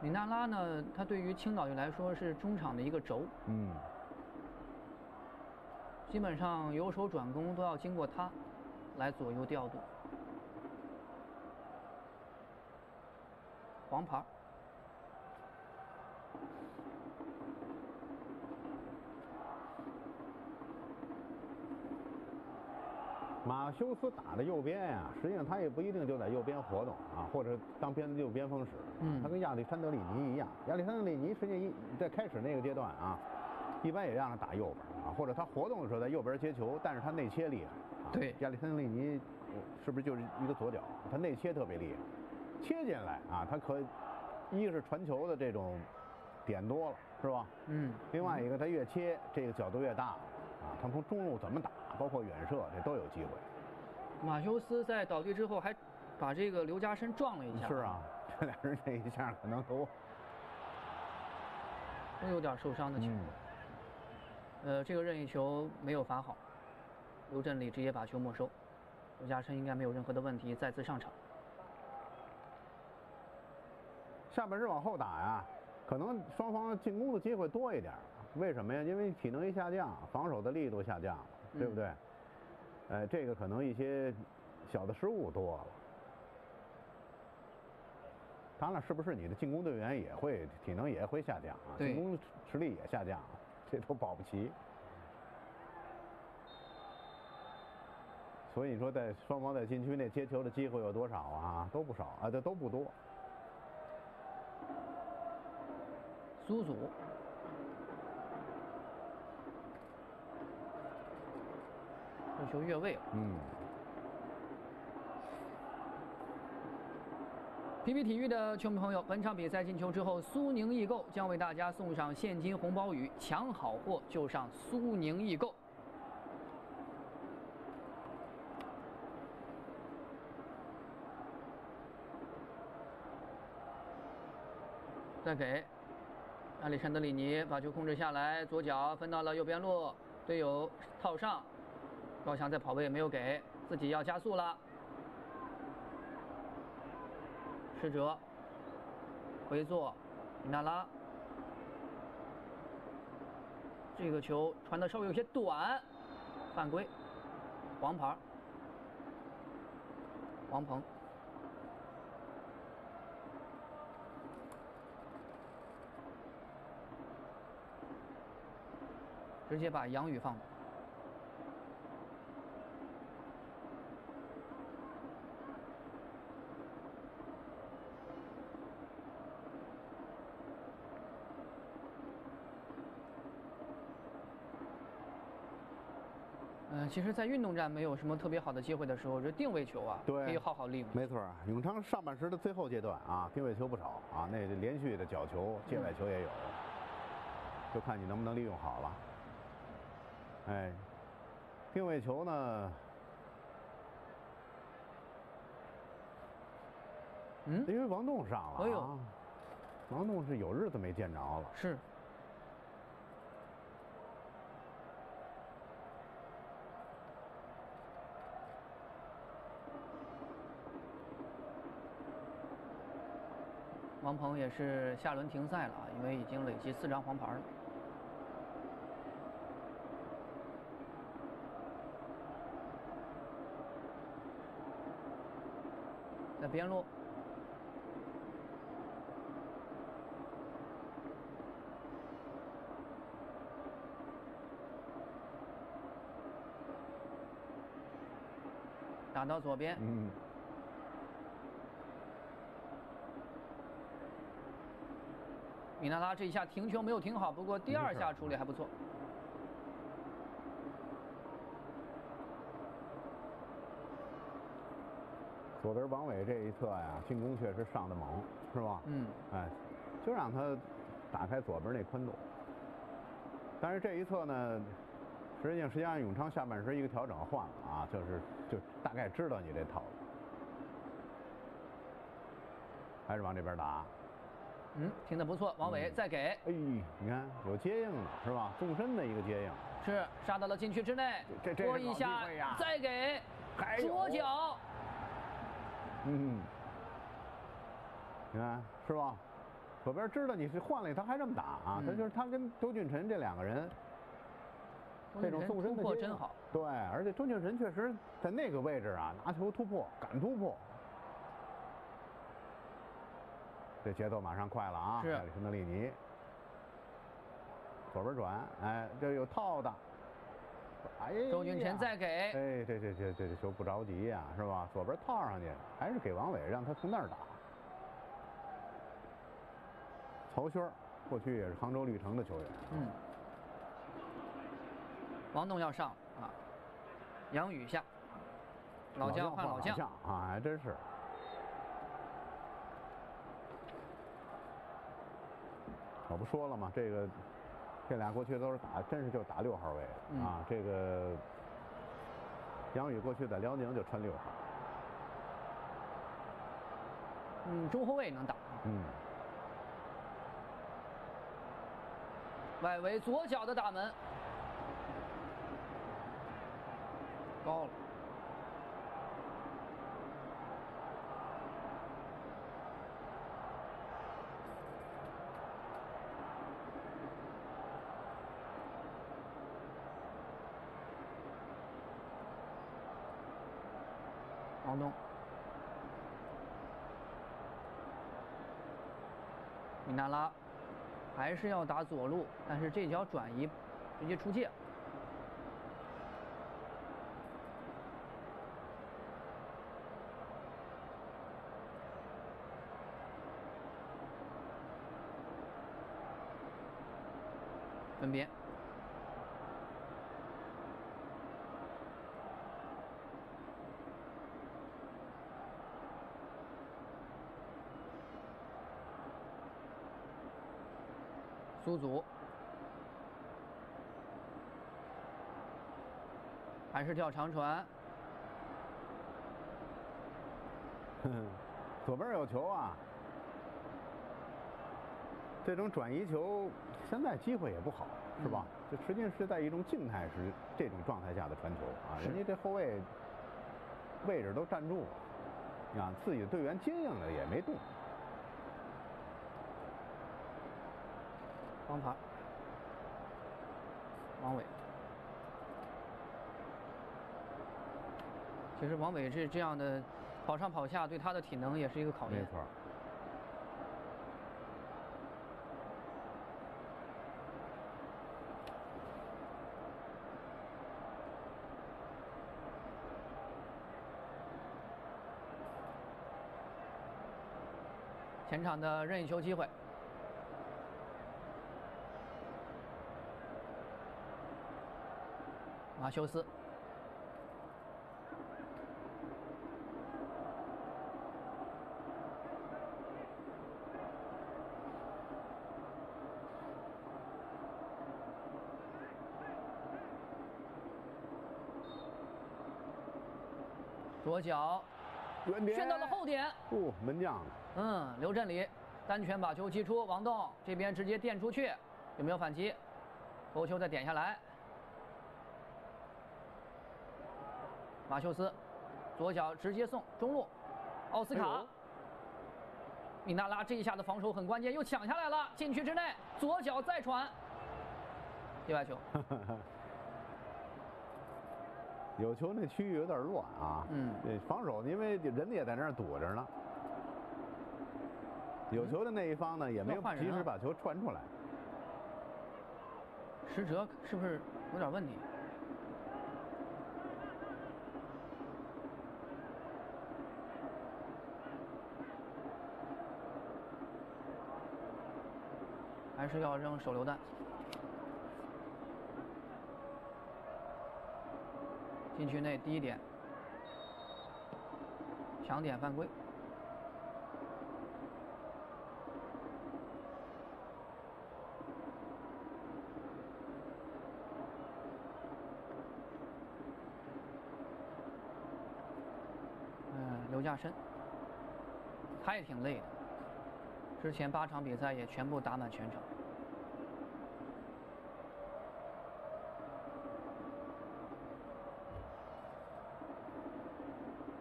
米纳拉呢？他对于青岛队来说是中场的一个轴。嗯。基本上由守转攻都要经过他来左右调度。黄牌。马修斯打的右边呀，实际上他也不一定就在右边活动啊，或者当边右边锋使。嗯，他跟亚历山德里尼一样，亚历山德里尼实际一在开始那个阶段啊，一般也让他打右边啊，或者他活动的时候在右边接球，但是他内切厉害。对，亚历山德里尼是不是就是一个左脚？他内切特别厉害，切进来啊，他可一是传球的这种点多了，是吧？嗯。另外一个，他越切这个角度越大啊，他从中路怎么打？包括远射，这都有机会。马修斯在倒地之后还把这个刘嘉申撞了一下。是啊，*laughs* 这俩人这一下可能都都有点受伤的情况。呃，这个任意球没有罚好，刘振礼直接把球没收。刘嘉申应该没有任何的问题，再次上场。下半时往后打呀，可能双方进攻的机会多一点。为什么呀？因为体能一下降，防守的力度下降。对不对？呃，这个可能一些小的失误多了。当然，是不是你的进攻队员也会体能也会下降啊？进攻实力也下降，这都保不齐。所以你说在双方在禁区内接球的机会有多少啊？都不少啊，这都不多。苏祖，这球越位了。嗯。PP 体育的球迷朋友，本场比赛进球之后，苏宁易购将为大家送上现金红包雨，抢好货就上苏宁易购。再给，阿里山德里尼把球控制下来，左脚分到了右边路，队友套上，高翔在跑位没有给，自己要加速了。施哲，回做，米纳拉，这个球传的稍微有些短，犯规，黄牌，王鹏。直接把杨宇放倒。嗯，其实，在运动战没有什么特别好的机会的时候，这定位球啊，对，可以好好利用。没错，永昌上半时的最后阶段啊，定位球不少啊，那连续的角球、界外球也有，就看你能不能利用好了。哎，定位球呢？嗯，因为王栋上了。哎呦，王栋是有日子没见着了。是。王鹏也是下轮停赛了啊，因为已经累积四张黄牌了。在边路，打到左边。嗯。米纳拉这一下停球没有停好，不过第二下处理还不错。左边王伟这一侧呀，进攻确实上的猛，是吧？嗯。哎，就让他打开左边那宽度。但是这一侧呢，实际上实际上永昌下半时一个调整换了啊，就是就大概知道你这套路，还是往这边打。嗯，停的不错，王伟再给。哎，你看有接应了，是吧？纵深的一个接应。是杀到了禁区之内，过一下，再给，左脚。嗯，你看是吧？左边知道你是换了，他还这么打啊？他就是他跟周俊辰这两个人，这种纵深突破真好。对，而且周俊辰确实在那个位置啊，拿球突破，敢突破。这节奏马上快了啊！是。里尼，左边转，哎，这有套的。哎，周俊辰再给。哎，这这这这球不着急呀，是吧？左边套上去，还是给王伟，让他从那儿打。曹轩过去也是杭州绿城的球员。嗯。王栋要上啊，杨宇下，老将换老将啊，还真是。我不说了吗？这个。这俩过去都是打，真是就打六号位啊。这个杨宇过去在辽宁就穿六号。嗯，中后卫能打。嗯。外围左脚的打门，高了。王东，米纳拉还是要打左路，但是这脚转移直接出界。分边。苏祖，还是跳长传。*laughs* 左边有球啊！这种转移球，现在机会也不好，是吧？就实际上是在一种静态时这种状态下的传球啊。人家这后卫位置都站住了，啊自己的队员接应了也没动。王牌，王伟。其实王伟这这样的跑上跑下，对他的体能也是一个考验。没错。前场的任意球机会。马修斯，左脚旋到了后点。哦，门将。嗯，刘振礼单拳把球击出，王栋这边直接垫出去，有没有反击？头球再点下来。马修斯，左脚直接送中路，奥斯卡，米纳拉这一下的防守很关键，又抢下来了，禁区之内，左脚再传，界外球。*laughs* 有球那区域有点乱啊，嗯，防守因为人也在那儿躲着呢。有球的那一方呢，也没有及时把球传出来。石哲是不是有点问题？还是要扔手榴弹。禁区内第一点，抢点犯规。嗯，刘嘉深，他也挺累的。之前八场比赛也全部打满全场。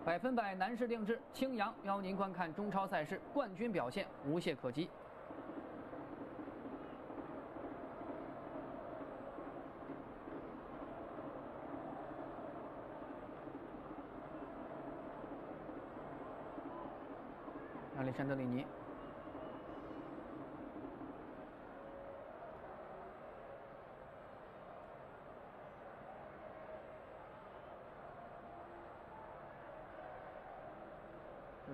百分百男士定制，青阳邀您观看中超赛事冠军表现，无懈可击。亚历山德里尼。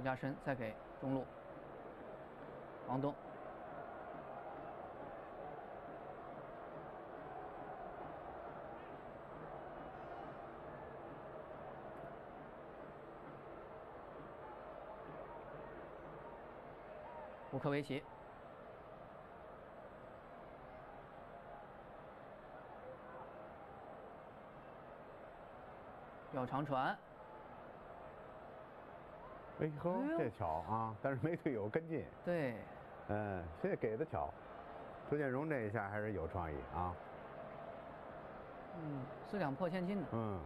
加深，再给中路。王东，乌克维奇，要长传。哎呵，这巧啊！但是没队友跟进。对。嗯，现在给的巧。朱建荣这一下还是有创意啊。嗯，四两破千斤呢。嗯。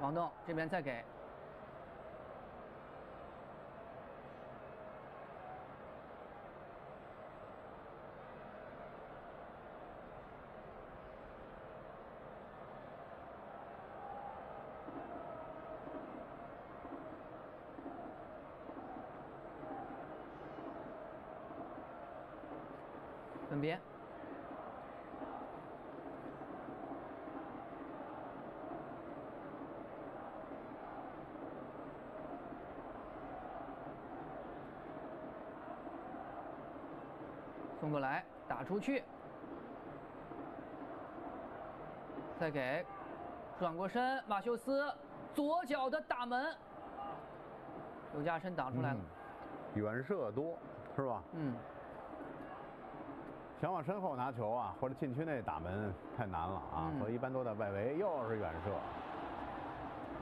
王栋这边再给。边送过来，打出去。再给，转过身，马修斯，左脚的打门。刘加山打出来了，远射多，是吧？嗯。想往身后拿球啊，或者禁区内打门太难了啊，所以一般都在外围，又是远射。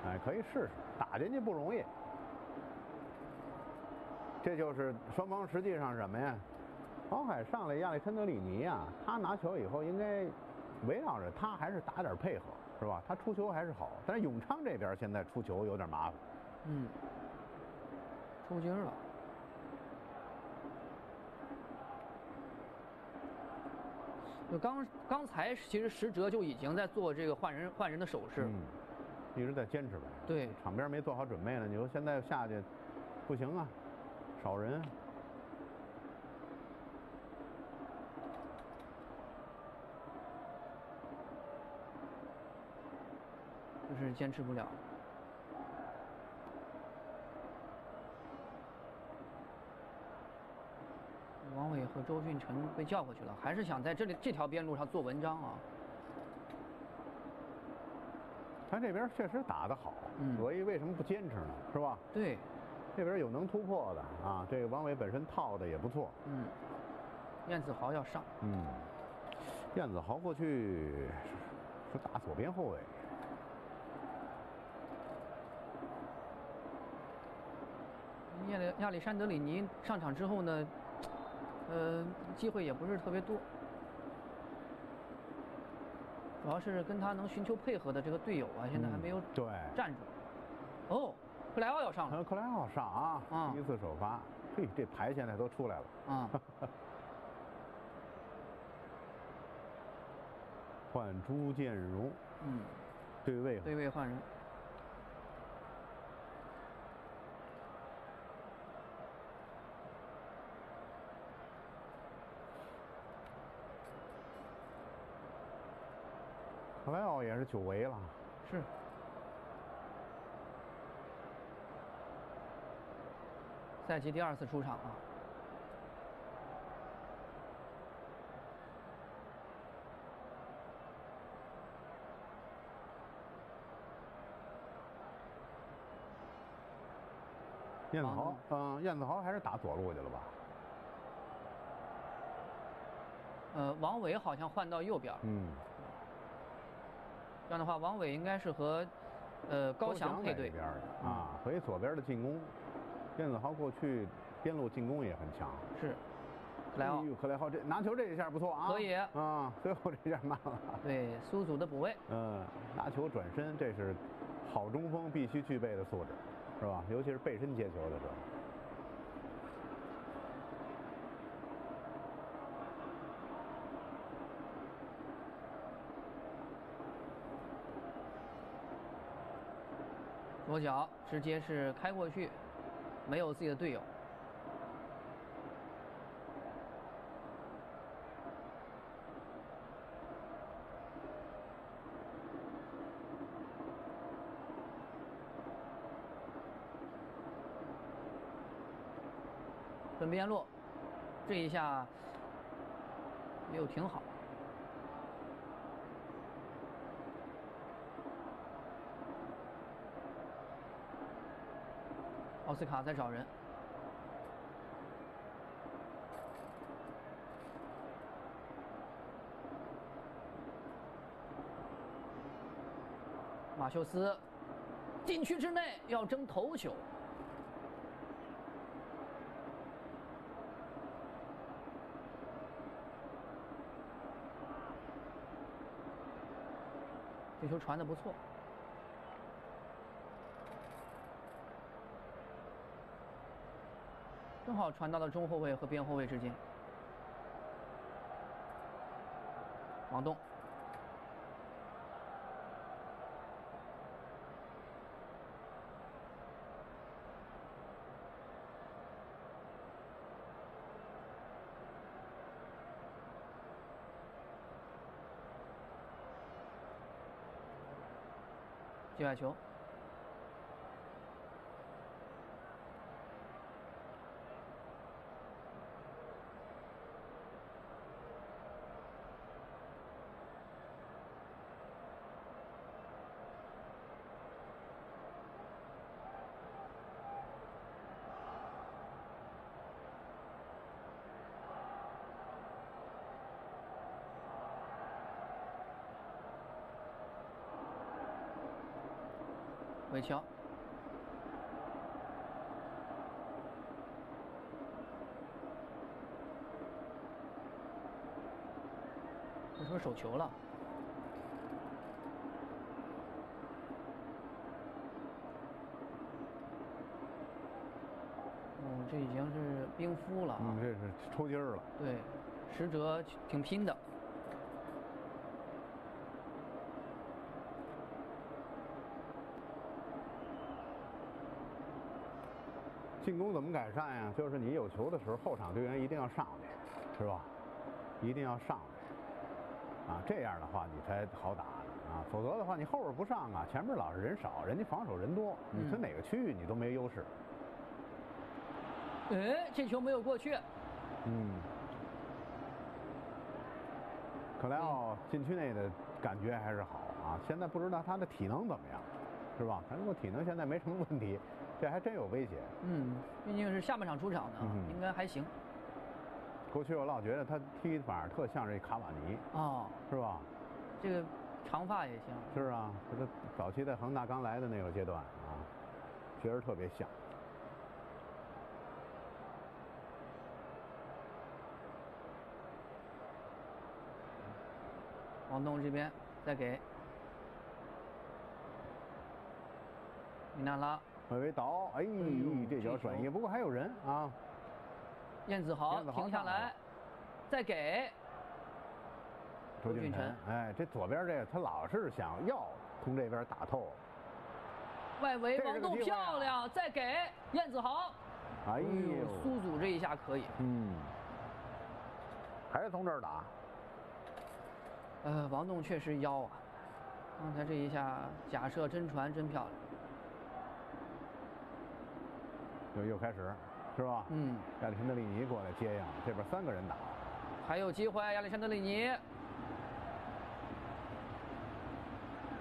哎，可以试试，打进去不容易。这就是双方实际上什么呀？黄海上来亚历山德里尼啊，他拿球以后应该围绕着他，还是打点配合，是吧？他出球还是好，但是永昌这边现在出球有点麻烦。嗯，抽筋了。就刚刚才，其实石哲就已经在做这个换人换人的手势，嗯，一直在坚持呗。对，场边没做好准备呢。你说现在下去不行啊，少人，就是坚持不了。王伟和周俊辰被叫过去了，还是想在这里这条边路上做文章啊。他这边确实打得好，所以为什么不坚持呢？是吧？对，这边有能突破的啊。这个王伟本身套的也不错。嗯。燕子豪要上。嗯。燕子豪过去是打左边后卫。亚历亚历山德里尼上场之后呢？呃，机会也不是特别多，主要是跟他能寻求配合的这个队友啊，现在还没有对站住。哦，克莱奥要上了。克莱奥上啊，第一次首发，嘿，这牌现在都出来了。啊。*laughs* 换朱建荣。嗯。对位。对位换人。克莱奥也是久违了，是。赛季第二次出场了。燕子豪，嗯，燕子豪还是打左路去了吧？呃，王伟好像换到右边。嗯。这样的话，王伟应该是和，呃，高翔配对边的啊，回左边的进攻。燕子豪过去边路进攻也很强。是。克莱奥。克莱奥这拿球这一下不错啊。可以。啊，最后这下慢了。对，苏祖的补位。嗯，拿球转身，这是好中锋必须具备的素质，是吧？尤其是背身接球的时候。左脚直接是开过去，没有自己的队友。分边路，这一下没有停好。奥斯卡在找人，马修斯禁区之内要争头球，这球传的不错。好传到了中后卫和边后卫之间。王栋，界外球。韦乔。这是不是手球了？哦，这已经是冰敷了啊。嗯，这是抽筋儿了。对，实则挺拼的。进攻怎么改善呀？就是你有球的时候，后场队员一定要上去，是吧？一定要上去，啊，这样的话你才好打啊。否则的话，你后边不上啊，前面老是人少，人家防守人多，你从哪个区域你都没优势。哎，这球没有过去。嗯。克莱奥禁区内的感觉还是好啊，现在不知道他的体能怎么样，是吧？他如果体能现在没什么问题。这还真有威胁。嗯，毕竟是下半场出场的，应该还行。过去我老觉得他踢法特像这卡瓦尼。哦。是吧？这个长发也行。是啊，他早期在恒大刚来的那个阶段啊，确实特别像。王东这边再给米纳拉。外围倒，哎，这脚转移，不过还有人啊。燕子豪停下来，再给周俊辰。哎，这左边这个他老是想要从这边打透。外围王栋漂亮，再给燕子豪。哎呦，苏祖这一下可以。嗯。还是从这儿打。呃，王栋确实妖啊，刚才这一下假设真传真漂亮。又又开始，是吧？嗯。亚历山德里尼过来接应，这边三个人打，还有机会。亚历山德里尼，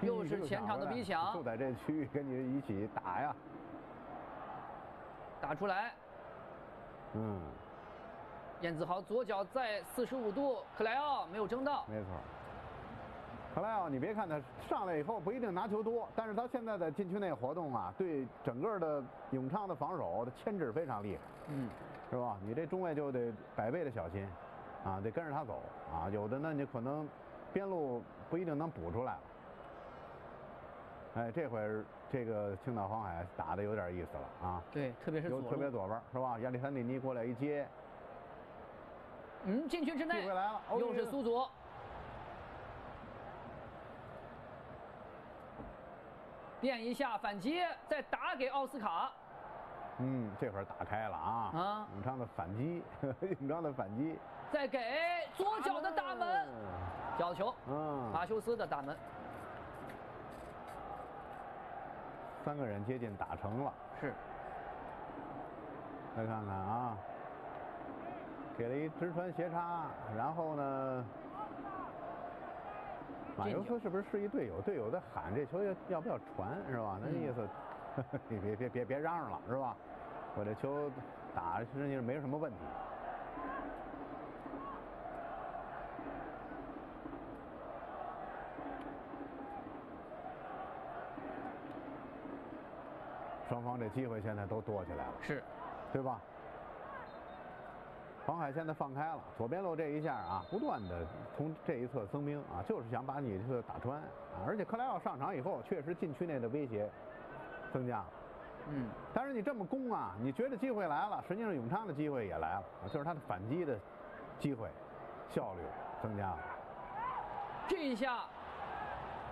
又是前场的逼抢，就在这区域跟你一起打呀，打出来。嗯。燕子豪左脚在四十五度，克莱奥没有争到。没错。克莱奥，你别看他上来以后不一定拿球多，但是他现在在禁区内活动啊，对整个的永昌的防守的牵制非常厉害，嗯，是吧？你这中卫就得百倍的小心，啊，得跟着他走啊。有的呢，你可能边路不一定能补出来了。哎，这回这个青岛黄海打的有点意思了啊。对，特别是左特别左边是吧？亚历山蒂尼过来一接，嗯，禁区之内，机会来了，又是苏祖。变一下反击，再打给奥斯卡。嗯，这会儿打开了啊！啊，永昌的反击，*laughs* 永昌的反击。再给左脚的大门，角球。嗯，马修斯的大门。三个人接近打成了。是。再看看啊，给了一直传斜插，然后呢？马尤斯是不是示意队友？队友在喊这球要要不要传是吧？那意思，*laughs* 你别别别别嚷嚷了是吧？我这球打实际上没什么问题。双方这机会现在都多起来了，是，对吧？黄海现在放开了，左边路这一下啊，不断的从这一侧增兵啊，就是想把你这个打穿啊。而且克莱奥上场以后，确实禁区内的威胁增加了。嗯。但是你这么攻啊，你觉得机会来了，实际上永昌的机会也来了啊，就是他的反击的机会效率增加了。这一下，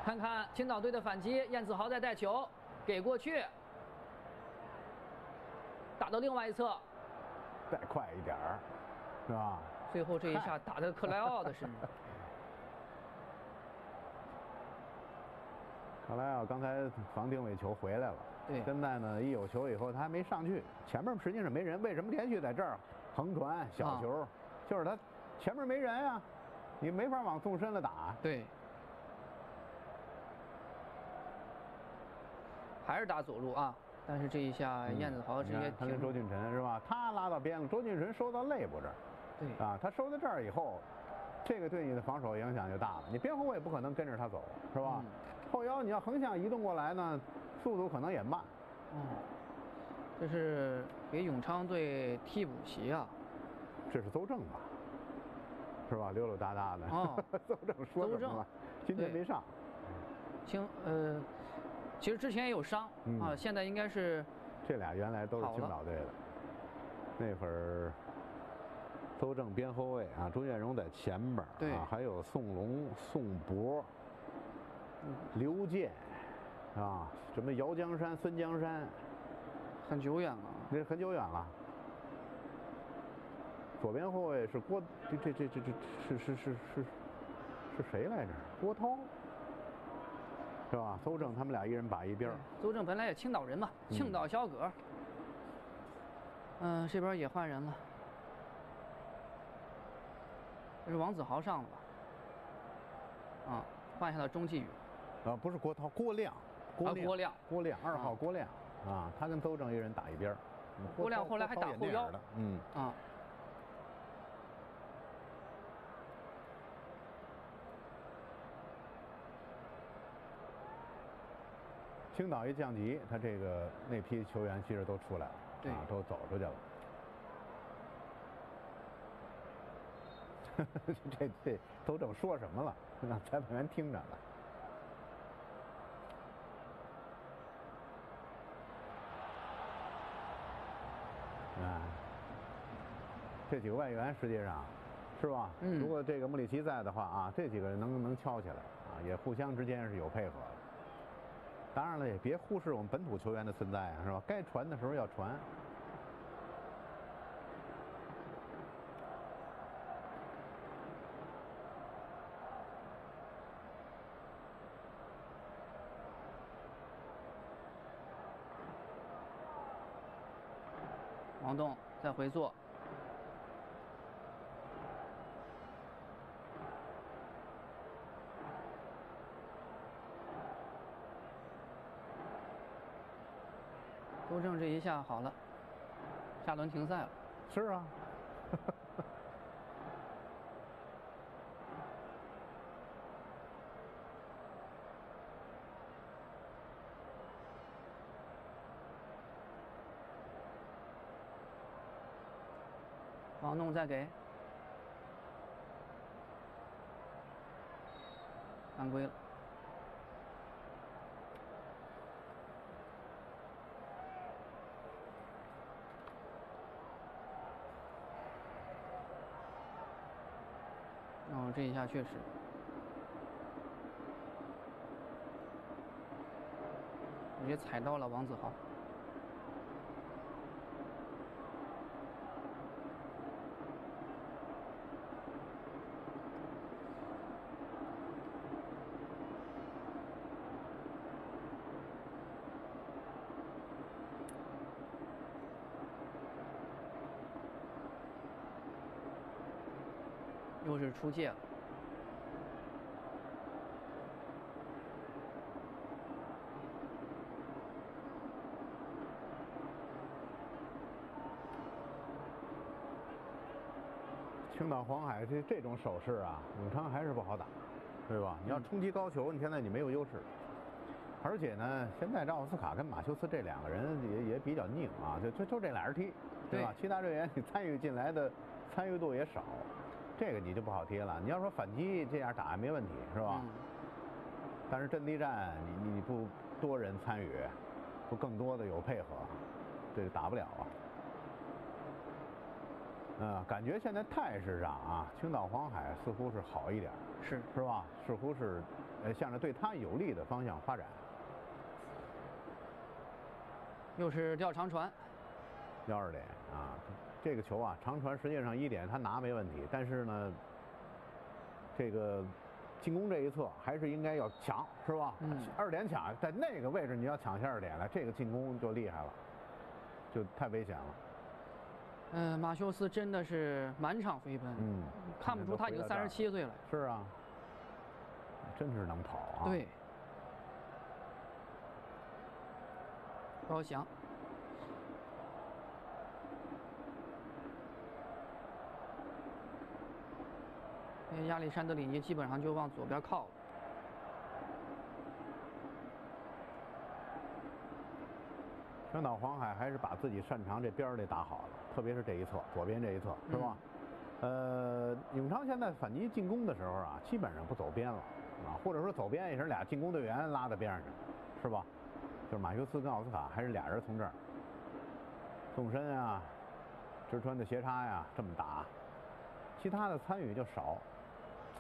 看看青岛队的反击，燕子豪在带球，给过去，打到另外一侧，再快一点儿。是吧？最后这一下打在克莱奥的身上。克莱奥刚才防定位球回来了，对。现在呢，一有球以后他还没上去，前面实际上没人，为什么连续在这儿横传小球？就是他前面没人啊，你没法往纵深了打。对。还是打左路啊。但是这一下燕子豪直接他跟周俊辰是吧？他拉到边了，周俊辰收到肋部这儿。对。啊，他收到这儿以后，这个对你的防守影响就大了。你边后卫不可能跟着他走，是吧？后腰你要横向移动过来呢，速度可能也慢。哦，这是给永昌队替补席啊。这是邹正吧？是吧？溜溜达达的。哦 *laughs* 邹正说什邹正么？今天没上。清呃，其实之前也有伤、嗯啊，现在应该是这俩原来都是青岛队的。那会儿，邹正边后卫啊，朱建荣在前边儿对啊，还有宋龙、宋博、刘健啊，什么姚江山、孙江山，很久远了。那很久远了。左边后卫是郭，这这这这这是是是是是谁来着？郭涛，是吧？邹正他们俩一人把一边儿。邹正本来也青岛人嘛，嗯青岛小葛。嗯、这边也换人了，这是王子豪上了吧？啊，换下了钟继宇。啊，不是郭涛，郭亮，郭亮，啊郭亮郭亮，二号啊郭亮，啊，他跟邹正一人打一边郭亮后来还打后腰的，嗯，啊，青岛一降级，他这个那批球员其实都出来了，啊，都走出去了。*laughs* 这这都正说什么了？让裁判员听着了。啊，这几个外援实际上，是吧？嗯如果这个穆里奇在的话啊，这几个人能能敲起来啊，也互相之间是有配合的。当然了，也别忽视我们本土球员的存在啊，是吧？该传的时候要传。王栋再回做，邹正这一下好了，下轮停赛了。是啊，*laughs* 王栋再给，犯规了。一下确实，也踩到了王子豪。又是出界了。青这这种手势啊，永昌还是不好打，对吧？你要冲击高球，你现在你没有优势。而且呢，现在这奥斯卡跟马修斯这两个人也也比较拧啊，就就就这俩人踢，对吧？其他队员你参与进来的参与度也少，这个你就不好踢了。你要说反击这样打也没问题，是吧？嗯但是阵地战你你不多人参与，不更多的有配合，这个打不了啊。呃，感觉现在态势上啊，青岛黄海似乎是好一点儿，是是吧？似乎是呃向着对他有利的方向发展。又是吊长传，幺二点啊，这个球啊，长传实际上一点他拿没问题，但是呢，这个进攻这一侧还是应该要抢，是吧？嗯二点抢在那个位置你要抢下二点来，这个进攻就厉害了，就太危险了。嗯、马修斯真的是满场飞奔，嗯，看不出他已经三十七岁了。是啊，真是能跑啊。对，高翔，因为亚历山德里尼基本上就往左边靠了。青岛黄海还是把自己擅长这边儿得打好了，特别是这一侧，左边这一侧，是吧？呃，永昌现在反击进攻的时候啊，基本上不走边了啊，或者说走边也是俩进攻队员拉在边上，是吧？就是马修斯跟奥斯卡还是俩人从这儿纵深啊、直穿的斜插呀这么打，其他的参与就少。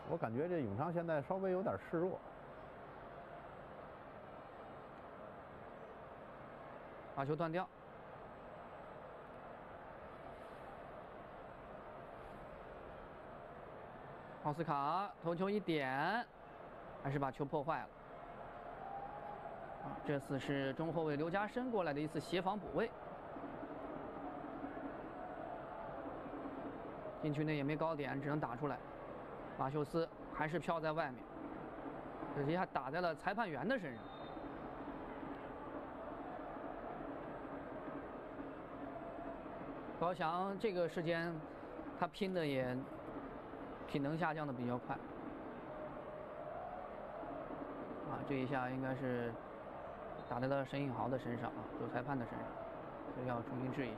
我感觉这永昌现在稍微有点示弱。把球断掉。奥斯卡头球一点，还是把球破坏了。这次是中后卫刘家申过来的一次协防补位。禁区内也没高点，只能打出来。马修斯还是飘在外面，这一下打在了裁判员的身上。高翔这个时间，他拼的也体能下降的比较快。啊，这一下应该是打在了沈颖豪的身上啊，主裁判的身上，所以要重新治一下。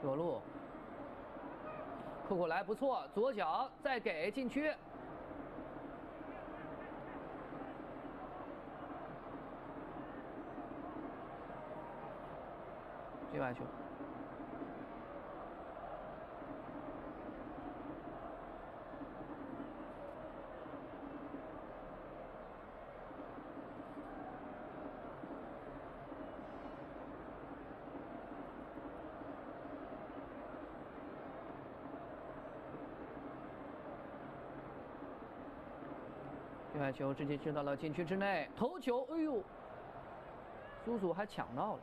左路，库库莱不错，左脚再给禁区。界外球。界外球直接进到了禁区之内，头球，哎呦，苏苏还抢到了。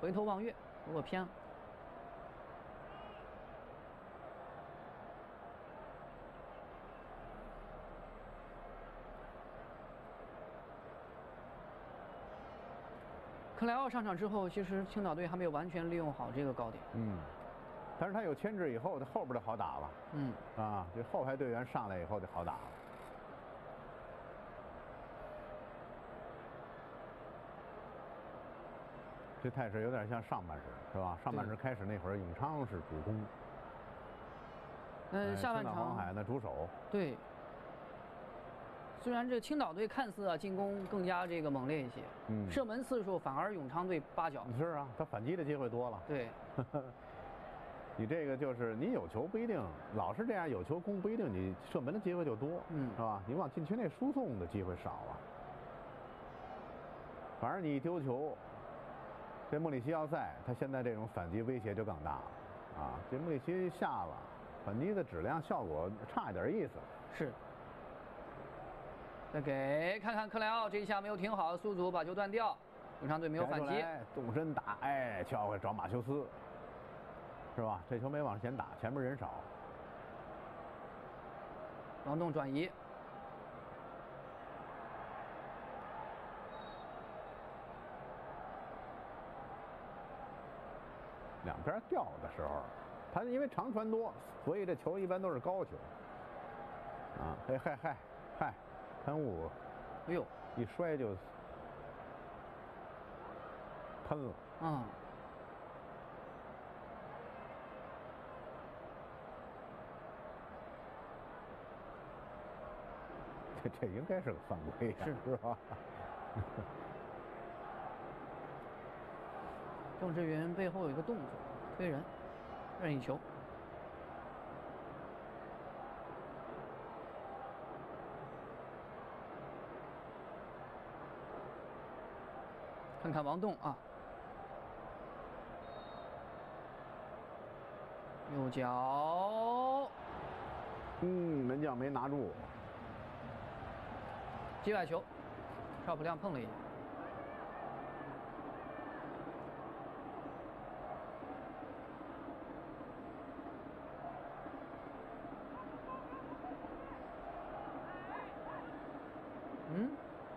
回头望月，如果偏了。克莱奥上场之后，其实青岛队还没有完全利用好这个高点。嗯，但是他有牵制以后，他后边就好打了。嗯，啊，这后排队员上来以后就好打了。这态势有点像上半时，是吧？上半时开始那会儿，永昌是主攻，嗯，下半场黄海呢主守。对。虽然这青岛队看似啊进攻更加这个猛烈一些，嗯，射门次数反而永昌队八角。是啊，他反击的机会多了。对。*laughs* 你这个就是你有球不一定老是这样，有球攻不一定你射门的机会就多，嗯，是吧？你往禁区内输送的机会少啊。反正你一丢球。这莫里奇要在，他现在这种反击威胁就更大了，啊！这莫里奇下了，反击的质量效果差一点意思。是。再给看看克莱奥这一下没有停好，苏祖把球断掉，永昌队没有反击。动身打，哎，敲回找马修斯，是吧？这球没往前打，前面人少。王栋转移。两边掉的时候，他因为长传多，所以这球一般都是高球。啊，嘿嗨嗨嗨，喷雾，哎呦，一摔就喷了。嗯。这这应该是个犯规，是是吧？郑志云背后有一个动作，推人，任意球。看看王栋啊，右脚，嗯，门将没拿住，界外球，赵普亮碰了一下。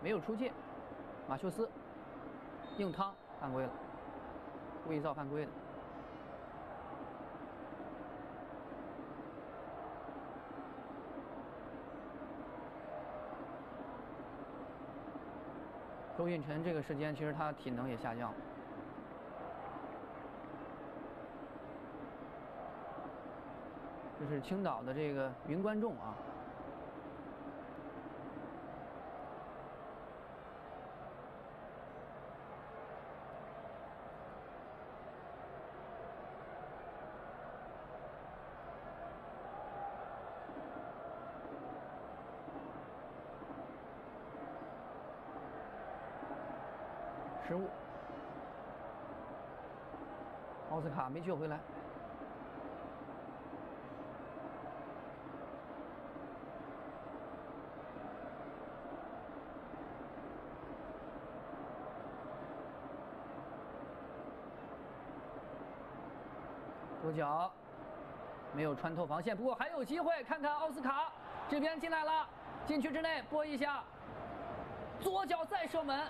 没有出界，马修斯硬趟犯规了。故意造犯规的。周运晨这个时间其实他体能也下降了。这是青岛的这个云观众啊。失误，奥斯卡没救回来。左脚没有穿透防线，不过还有机会。看看奥斯卡这边进来了，禁区之内拨一下，左脚再射门，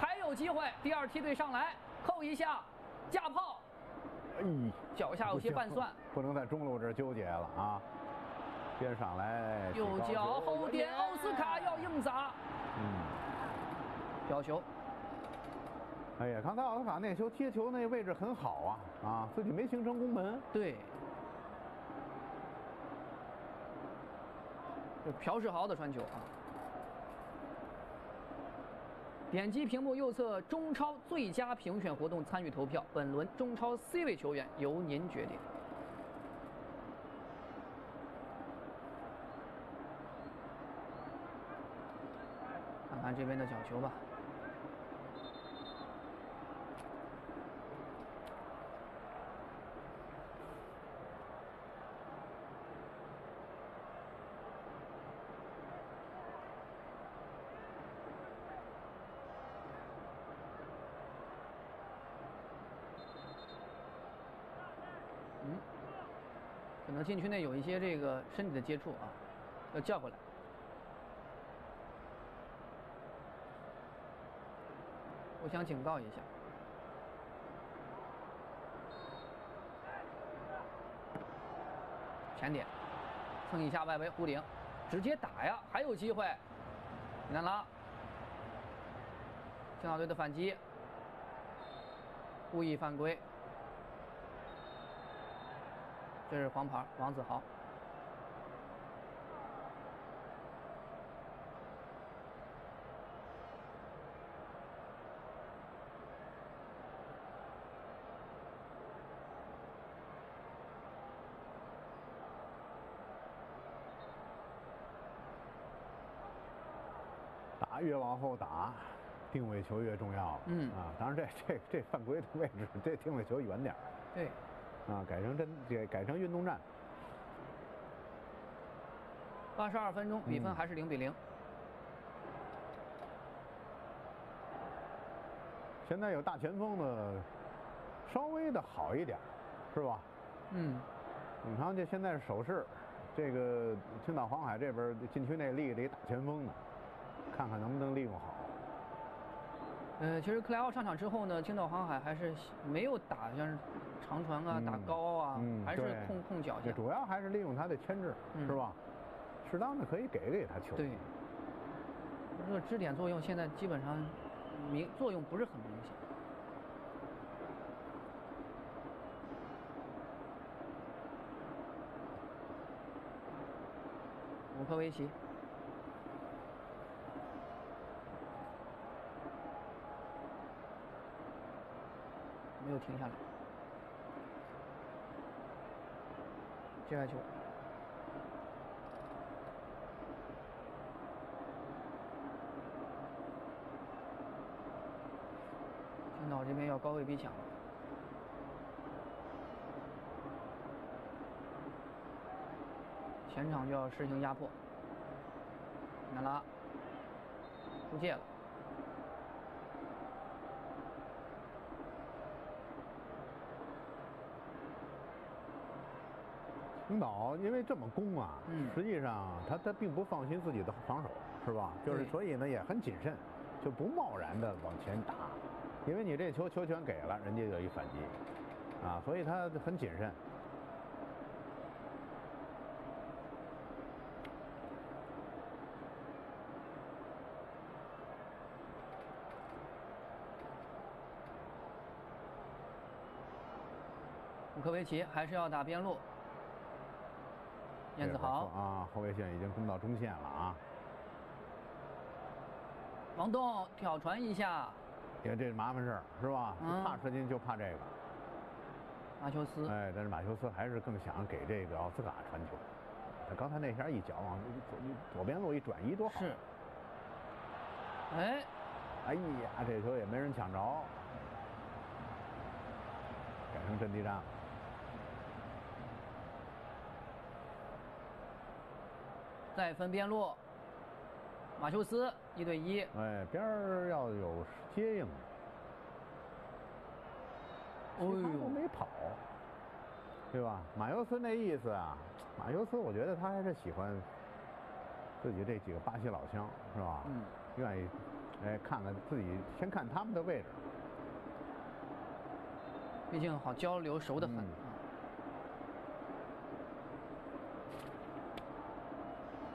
还有机会。第二梯队上来扣一下，架炮，哎，脚下有些拌蒜，不能在中路这儿纠结了啊！边上来，右脚后点，奥斯卡要硬砸，嗯，吊球。哎呀，刚才奥斯卡那球贴球那位置很好啊，啊，自己没形成攻门。对，这朴世豪的传球啊！点击屏幕右侧中超最佳评选活动参与投票，本轮中超 C 位球员由您决定。看看这边的角球吧。嗯，禁区内有一些这个身体的接触啊，要叫过来。我想警告一下。前点，蹭一下外围弧顶，直接打呀，还有机会。你看了，青岛队的反击，故意犯规。这是黄牌，王子豪。打越往后打，定位球越重要了。嗯啊，当然这这这犯规的位置，这定位球远点儿对，啊，改成真改改成运动战。八十二分钟，比分嗯还是零比零。现在有大前锋的，稍微的好一点儿，是吧？嗯，你看这现在是守势，这个青岛黄海这边儿禁区内立着一大前锋呢，看看能不能利用好。呃，其实克莱奥上场之后呢，青岛航海还是没有打像是长传啊、嗯打高啊，嗯还是控控脚下。这主要还是利用他的牵制，嗯是吧？适当的可以给给他球。对，这个支点作用现在基本上明作用不是很明显。乌科维奇，没有停下来，接下球。青岛这边要高位逼抢，前场就要实行压迫。南拉出界了，青岛因为这么攻啊，嗯实际上他他并不放心自己的防守，是吧？就是所以呢也很谨慎，就不贸然的往前打，因为你这球球权给了，人家有一反击，啊，所以他很谨慎。乌科维奇还是要打边路，燕子豪啊，后卫线已经攻到中线了啊。王栋挑传一下，你看这是麻烦事儿，是吧？嗯怕射进就怕这个。马修斯，哎，但是马修斯还是更想给这个奥斯卡传球。他刚才那下一脚往左左边路一转移多好。是。哎，哎呀，这球也没人抢着，改成阵地战了。再分边路，马修斯一对一，哎，边儿要有接应，哦其他都呦，没跑，对吧？马修斯那意思啊，马修斯我觉得他还是喜欢自己这几个巴西老乡，是吧？嗯，愿意哎看看自己，先看他们的位置。毕竟好交流，熟得很。嗯啊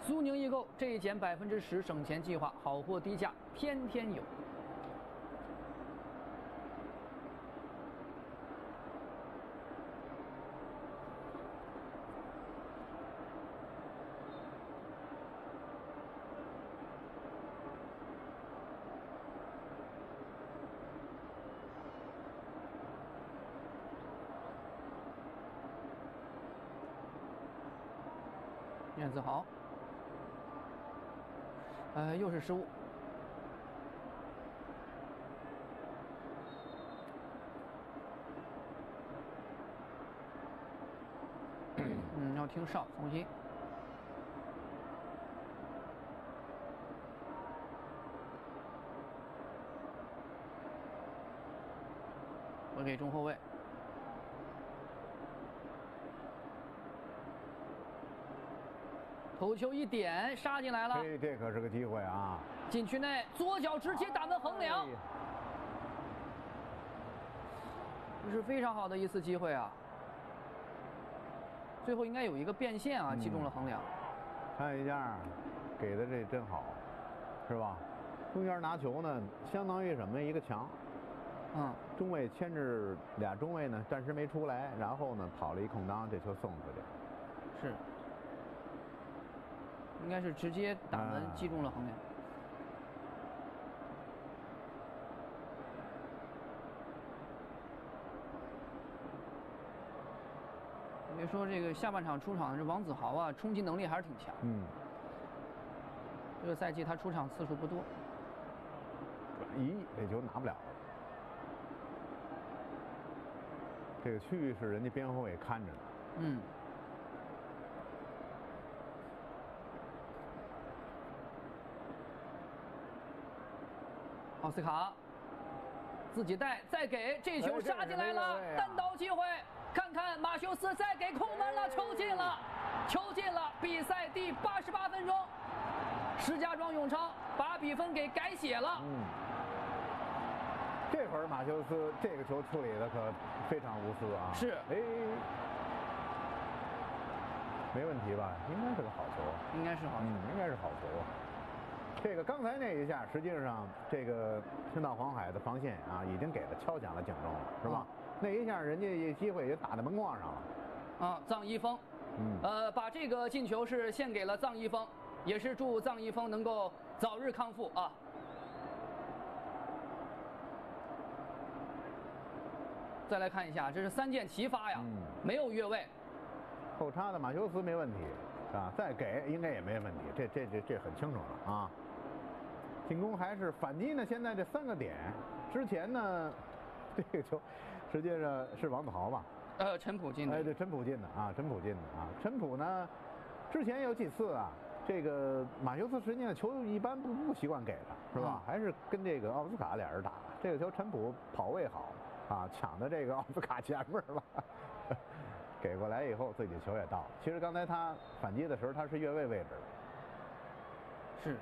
苏宁易购这一减百分之十省钱计划，好货低价天天有。燕子豪，呃，又是失误。嗯，要听哨，重新。我给中后卫。头球一点，杀进来了。这这可是个机会啊！禁区内左脚直接打门横梁这是非常好的一次机会啊！最后应该有一个变线啊，嗯击中了横梁。看一下，给的这真好，是吧？中间拿球呢，相当于什么？一个墙，嗯，中卫牵制俩中卫呢，暂时没出来，然后呢跑了一空当，这球送出去。是，应该是直接打门啊击中了横梁。别说这个下半场出场的这王子豪啊，冲击能力还是挺强。嗯，这个赛季他出场次数不多。转移这球拿不了了。这个区域是人家边后卫看着呢。嗯。奥斯卡自己带，再给这球杀进来了单刀机会，看看马修斯再给空门了，球进了，球进了，比赛第八十八分钟，石家庄永昌把比分给改写了。嗯，这会儿马修斯这个球处理的可非常无私啊。是哎，没问题吧？应该是个好球。应该是好球。嗯，应该是好球。这个刚才那一下，实际上这个青岛黄海的防线啊，已经给他敲响了警钟了，是吧？那一下人家这机会也打在门框上了。啊，藏一峰，嗯呃，把这个进球是献给了藏一峰，也是祝藏一峰能够早日康复啊。再来看一下，这是三箭齐发呀，嗯没有越位。后插的马修斯没问题，啊，再给应该也没问题，这这这这很清楚了啊。进攻还是反击呢？现在这三个点，之前呢，*laughs* 这个球实际上是王子豪吧？呃，陈普进的。哎，对，陈普进的啊，陈普进的啊，陈普呢，之前有几次啊，这个马修斯实际上球一般不不习惯给的，是吧？还是跟这个奥斯卡俩人打。这个球陈普跑位好啊，抢的这个奥斯卡前面了，*laughs* 给过来以后自己球也到了。其实刚才他反击的时候他是越位位置的，是，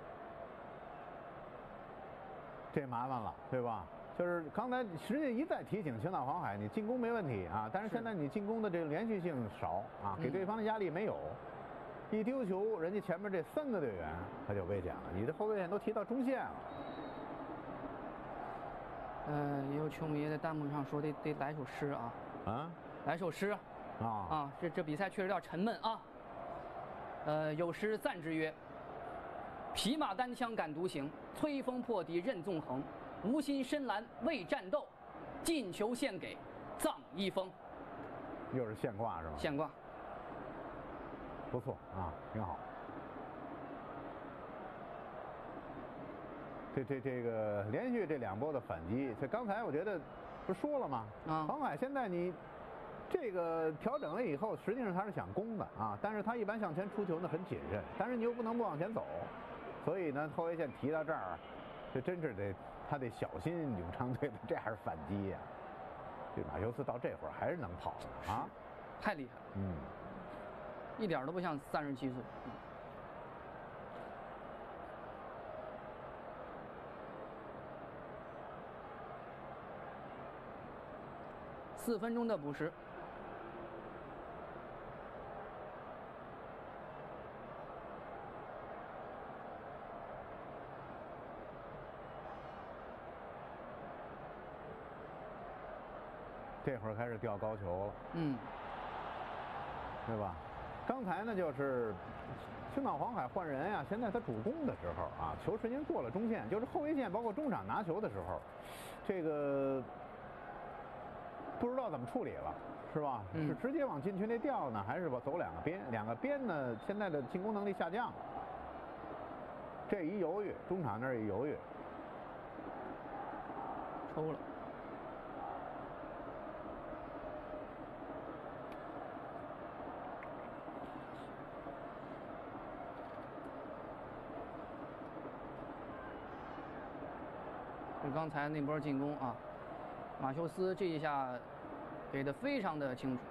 这麻烦了，对吧？就是刚才实际一再提醒青岛黄海，你进攻没问题啊，但是是现在你进攻的这个连续性少啊，给嗯对方的压力没有。一丢球，人家前面这三个队员他就危险了，你的后卫线都提到中线了。呃，也有球迷在弹幕上说得得来首诗啊，啊来首诗啊啊，这这比赛确实有点沉闷啊。呃，有诗赞之曰：“匹马单枪敢独行，摧锋破敌任纵横。无心深蓝为战斗，进球献给藏一峰。又是现挂是吗？现挂。不错啊，挺好。这这这个连续这两波的反击，这刚才我觉得不是说了吗？啊黄海现在你这个调整了以后，实际上他是想攻的啊，但是他一般向前出球呢很谨慎，但是你又不能不往前走，所以呢后卫线提到这儿，这真是得他得小心永昌队的这样反击呀、这马修斯到这会儿还是能跑的啊，太厉害了，嗯。一点都不像三十七岁。嗯四分钟的补时，这会儿开始掉高球了，嗯，对吧？刚才呢就是青岛黄海换人呀、现在他主攻的时候啊，球瞬间过了中线，就是后卫线包括中场拿球的时候，这个不知道怎么处理了，是吧？嗯是直接往禁区内调呢，还是吧走两个边？两个边呢，现在的进攻能力下降了。这一犹豫，中场那儿一犹豫，抽了。刚才那波进攻啊，马修斯这一下给的非常的清楚，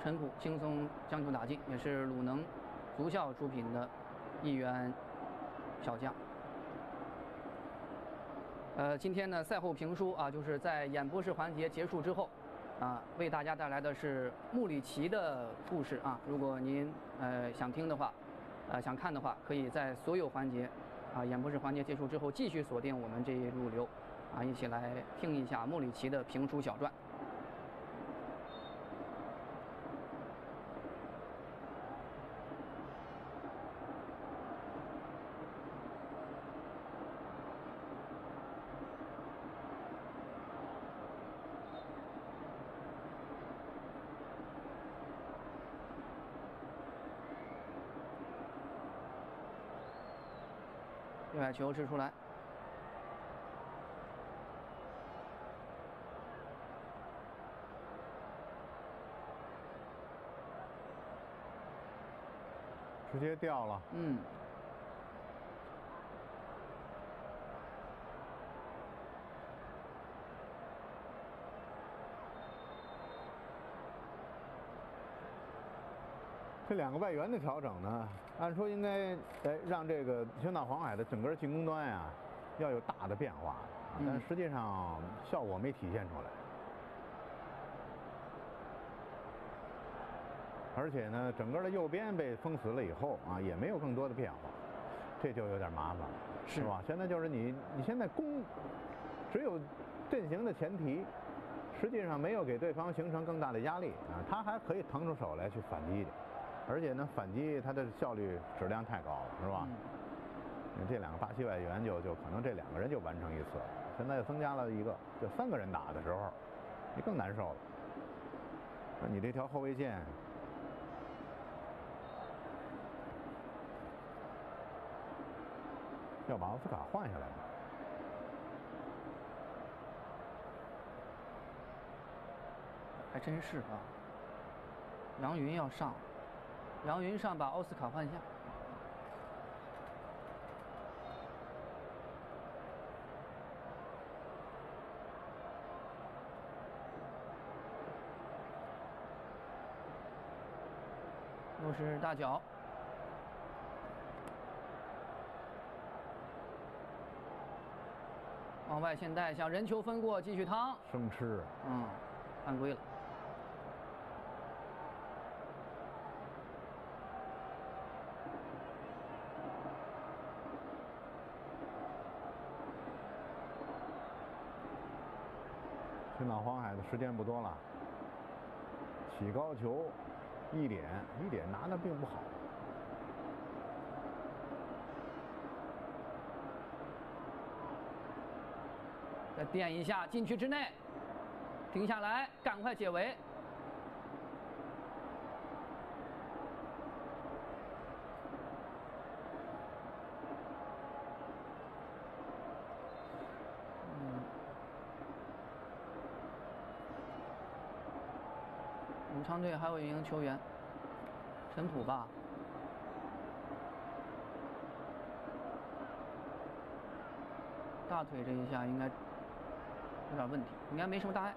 陈普轻松将球打进，也是鲁能足校出品的一员小将。呃，今天呢赛后评书啊，就是在演播室环节结束之后，啊，为大家带来的是穆里奇的故事啊。如果您呃想听的话，呃想看的话，可以在所有环节啊演播室环节结束之后继续锁定我们这一路流，啊，一起来听一下莫里奇的评书小传。球掷出来，直接掉了。嗯，这两个外援的调整呢，按说应该哎让这个青岛黄海的整个进攻端呀要有大的变化，啊但嗯实际上效果没体现出来。而且呢，整个的右边被封死了以后啊，也没有更多的变化，这就有点麻烦了，是吧？现在就是你你现在攻只有阵型的前提，实际上没有给对方形成更大的压力啊，他还可以腾出手来去反击的，而且呢，反击它的效率质量太高了，是吧？嗯这两个巴西外援就就可能这两个人就完成一次，现在又增加了一个，就三个人打的时候，你更难受了。那你这条后卫线，要把奥斯卡换下来吗？还真是啊。杨云要上，杨云上把奥斯卡换下。又是大脚，往外线带，向人球分过，继续趟，生吃，嗯，犯规了。青岛黄海的时间不多了，起高球，一点一点拿的并不好。再垫一下，禁区之内，停下来，赶快解围。嗯，队还有一名球员，陈普吧。大腿这一下应该有点问题，应该没什么大碍。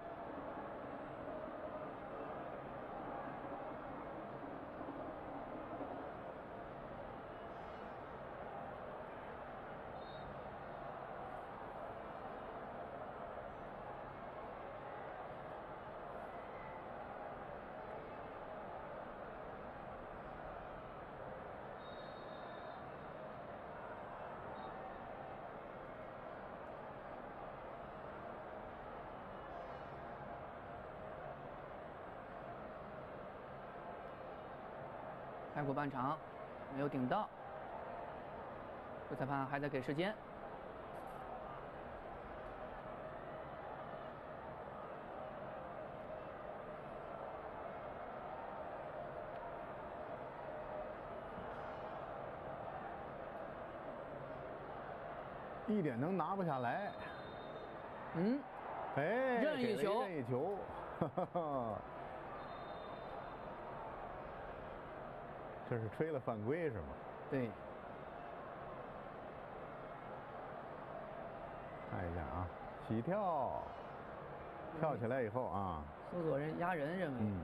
过半场，没有顶到，主裁判还在给时间。一点能拿不下来，嗯，哎，任意球。任意球，哈哈哈这是吹了犯规是吗？对，看一下啊，起跳，跳起来以后啊，苏索人压人认为，嗯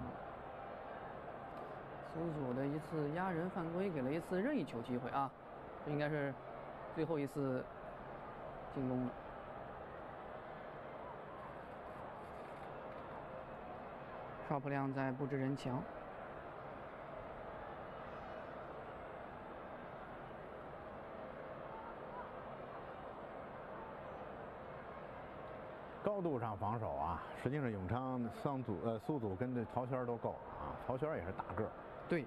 苏佐的一次压人犯规，给了一次任意球机会啊，这应该是最后一次进攻了。邵普亮在布置人墙，高度上防守啊，实际上永昌桑祖呃苏祖跟这曹轩都够啊，曹轩也是大个儿，对，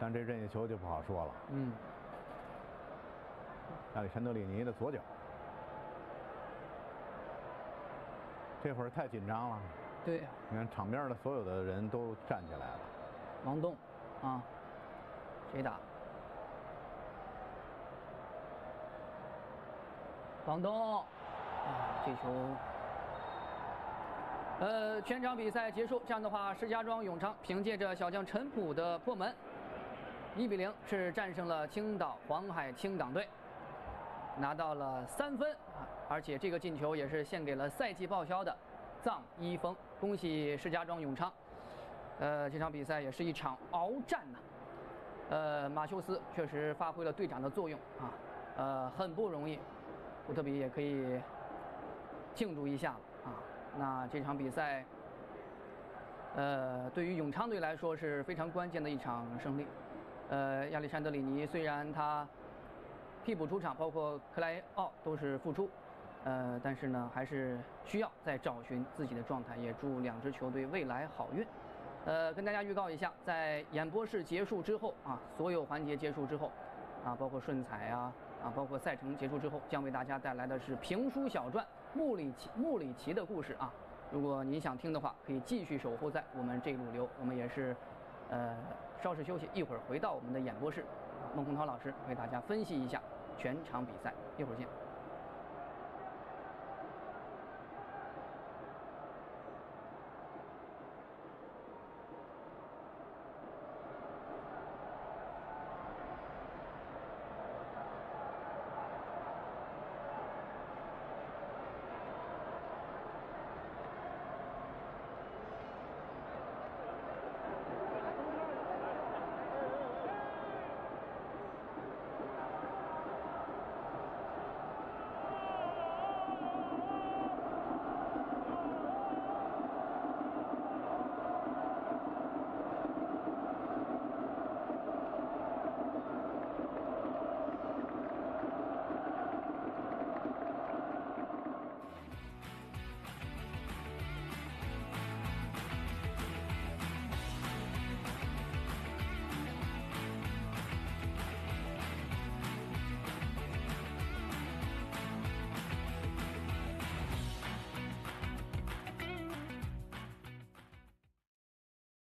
但这任意球就不好说了。嗯，亚历山德里尼的左脚，这会儿太紧张了，对，你看场边的所有的人都站起来了。王栋，啊，谁打？王栋，啊，这球，呃，全场比赛结束，这样的话，石家庄永昌凭借着小将陈普的破门，一比零是战胜了青岛黄海青港队，拿到了三分。啊，而且这个进球也是献给了赛季报销的臧一峰，恭喜石家庄永昌。呃，这场比赛也是一场鏖战呐、呃，马修斯确实发挥了队长的作用啊，呃，很不容易，古特比也可以庆祝一下啊。那这场比赛，呃，对于永昌队来说是非常关键的一场胜利。呃，亚历山德里尼虽然他替补出场，包括克莱奥都是复出，呃，但是呢，还是需要再找寻自己的状态。也祝两支球队未来好运。呃，跟大家预告一下，在演播室结束之后啊，所有环节结束之后，啊，包括顺彩啊，啊，包括赛程结束之后，将为大家带来的是评书小传穆里奇穆里奇的故事啊。如果您想听的话，可以继续守候在我们这路流，我们也是，呃，稍事休息，一会儿回到我们的演播室，孟洪涛老师为大家分析一下全场比赛，一会儿见。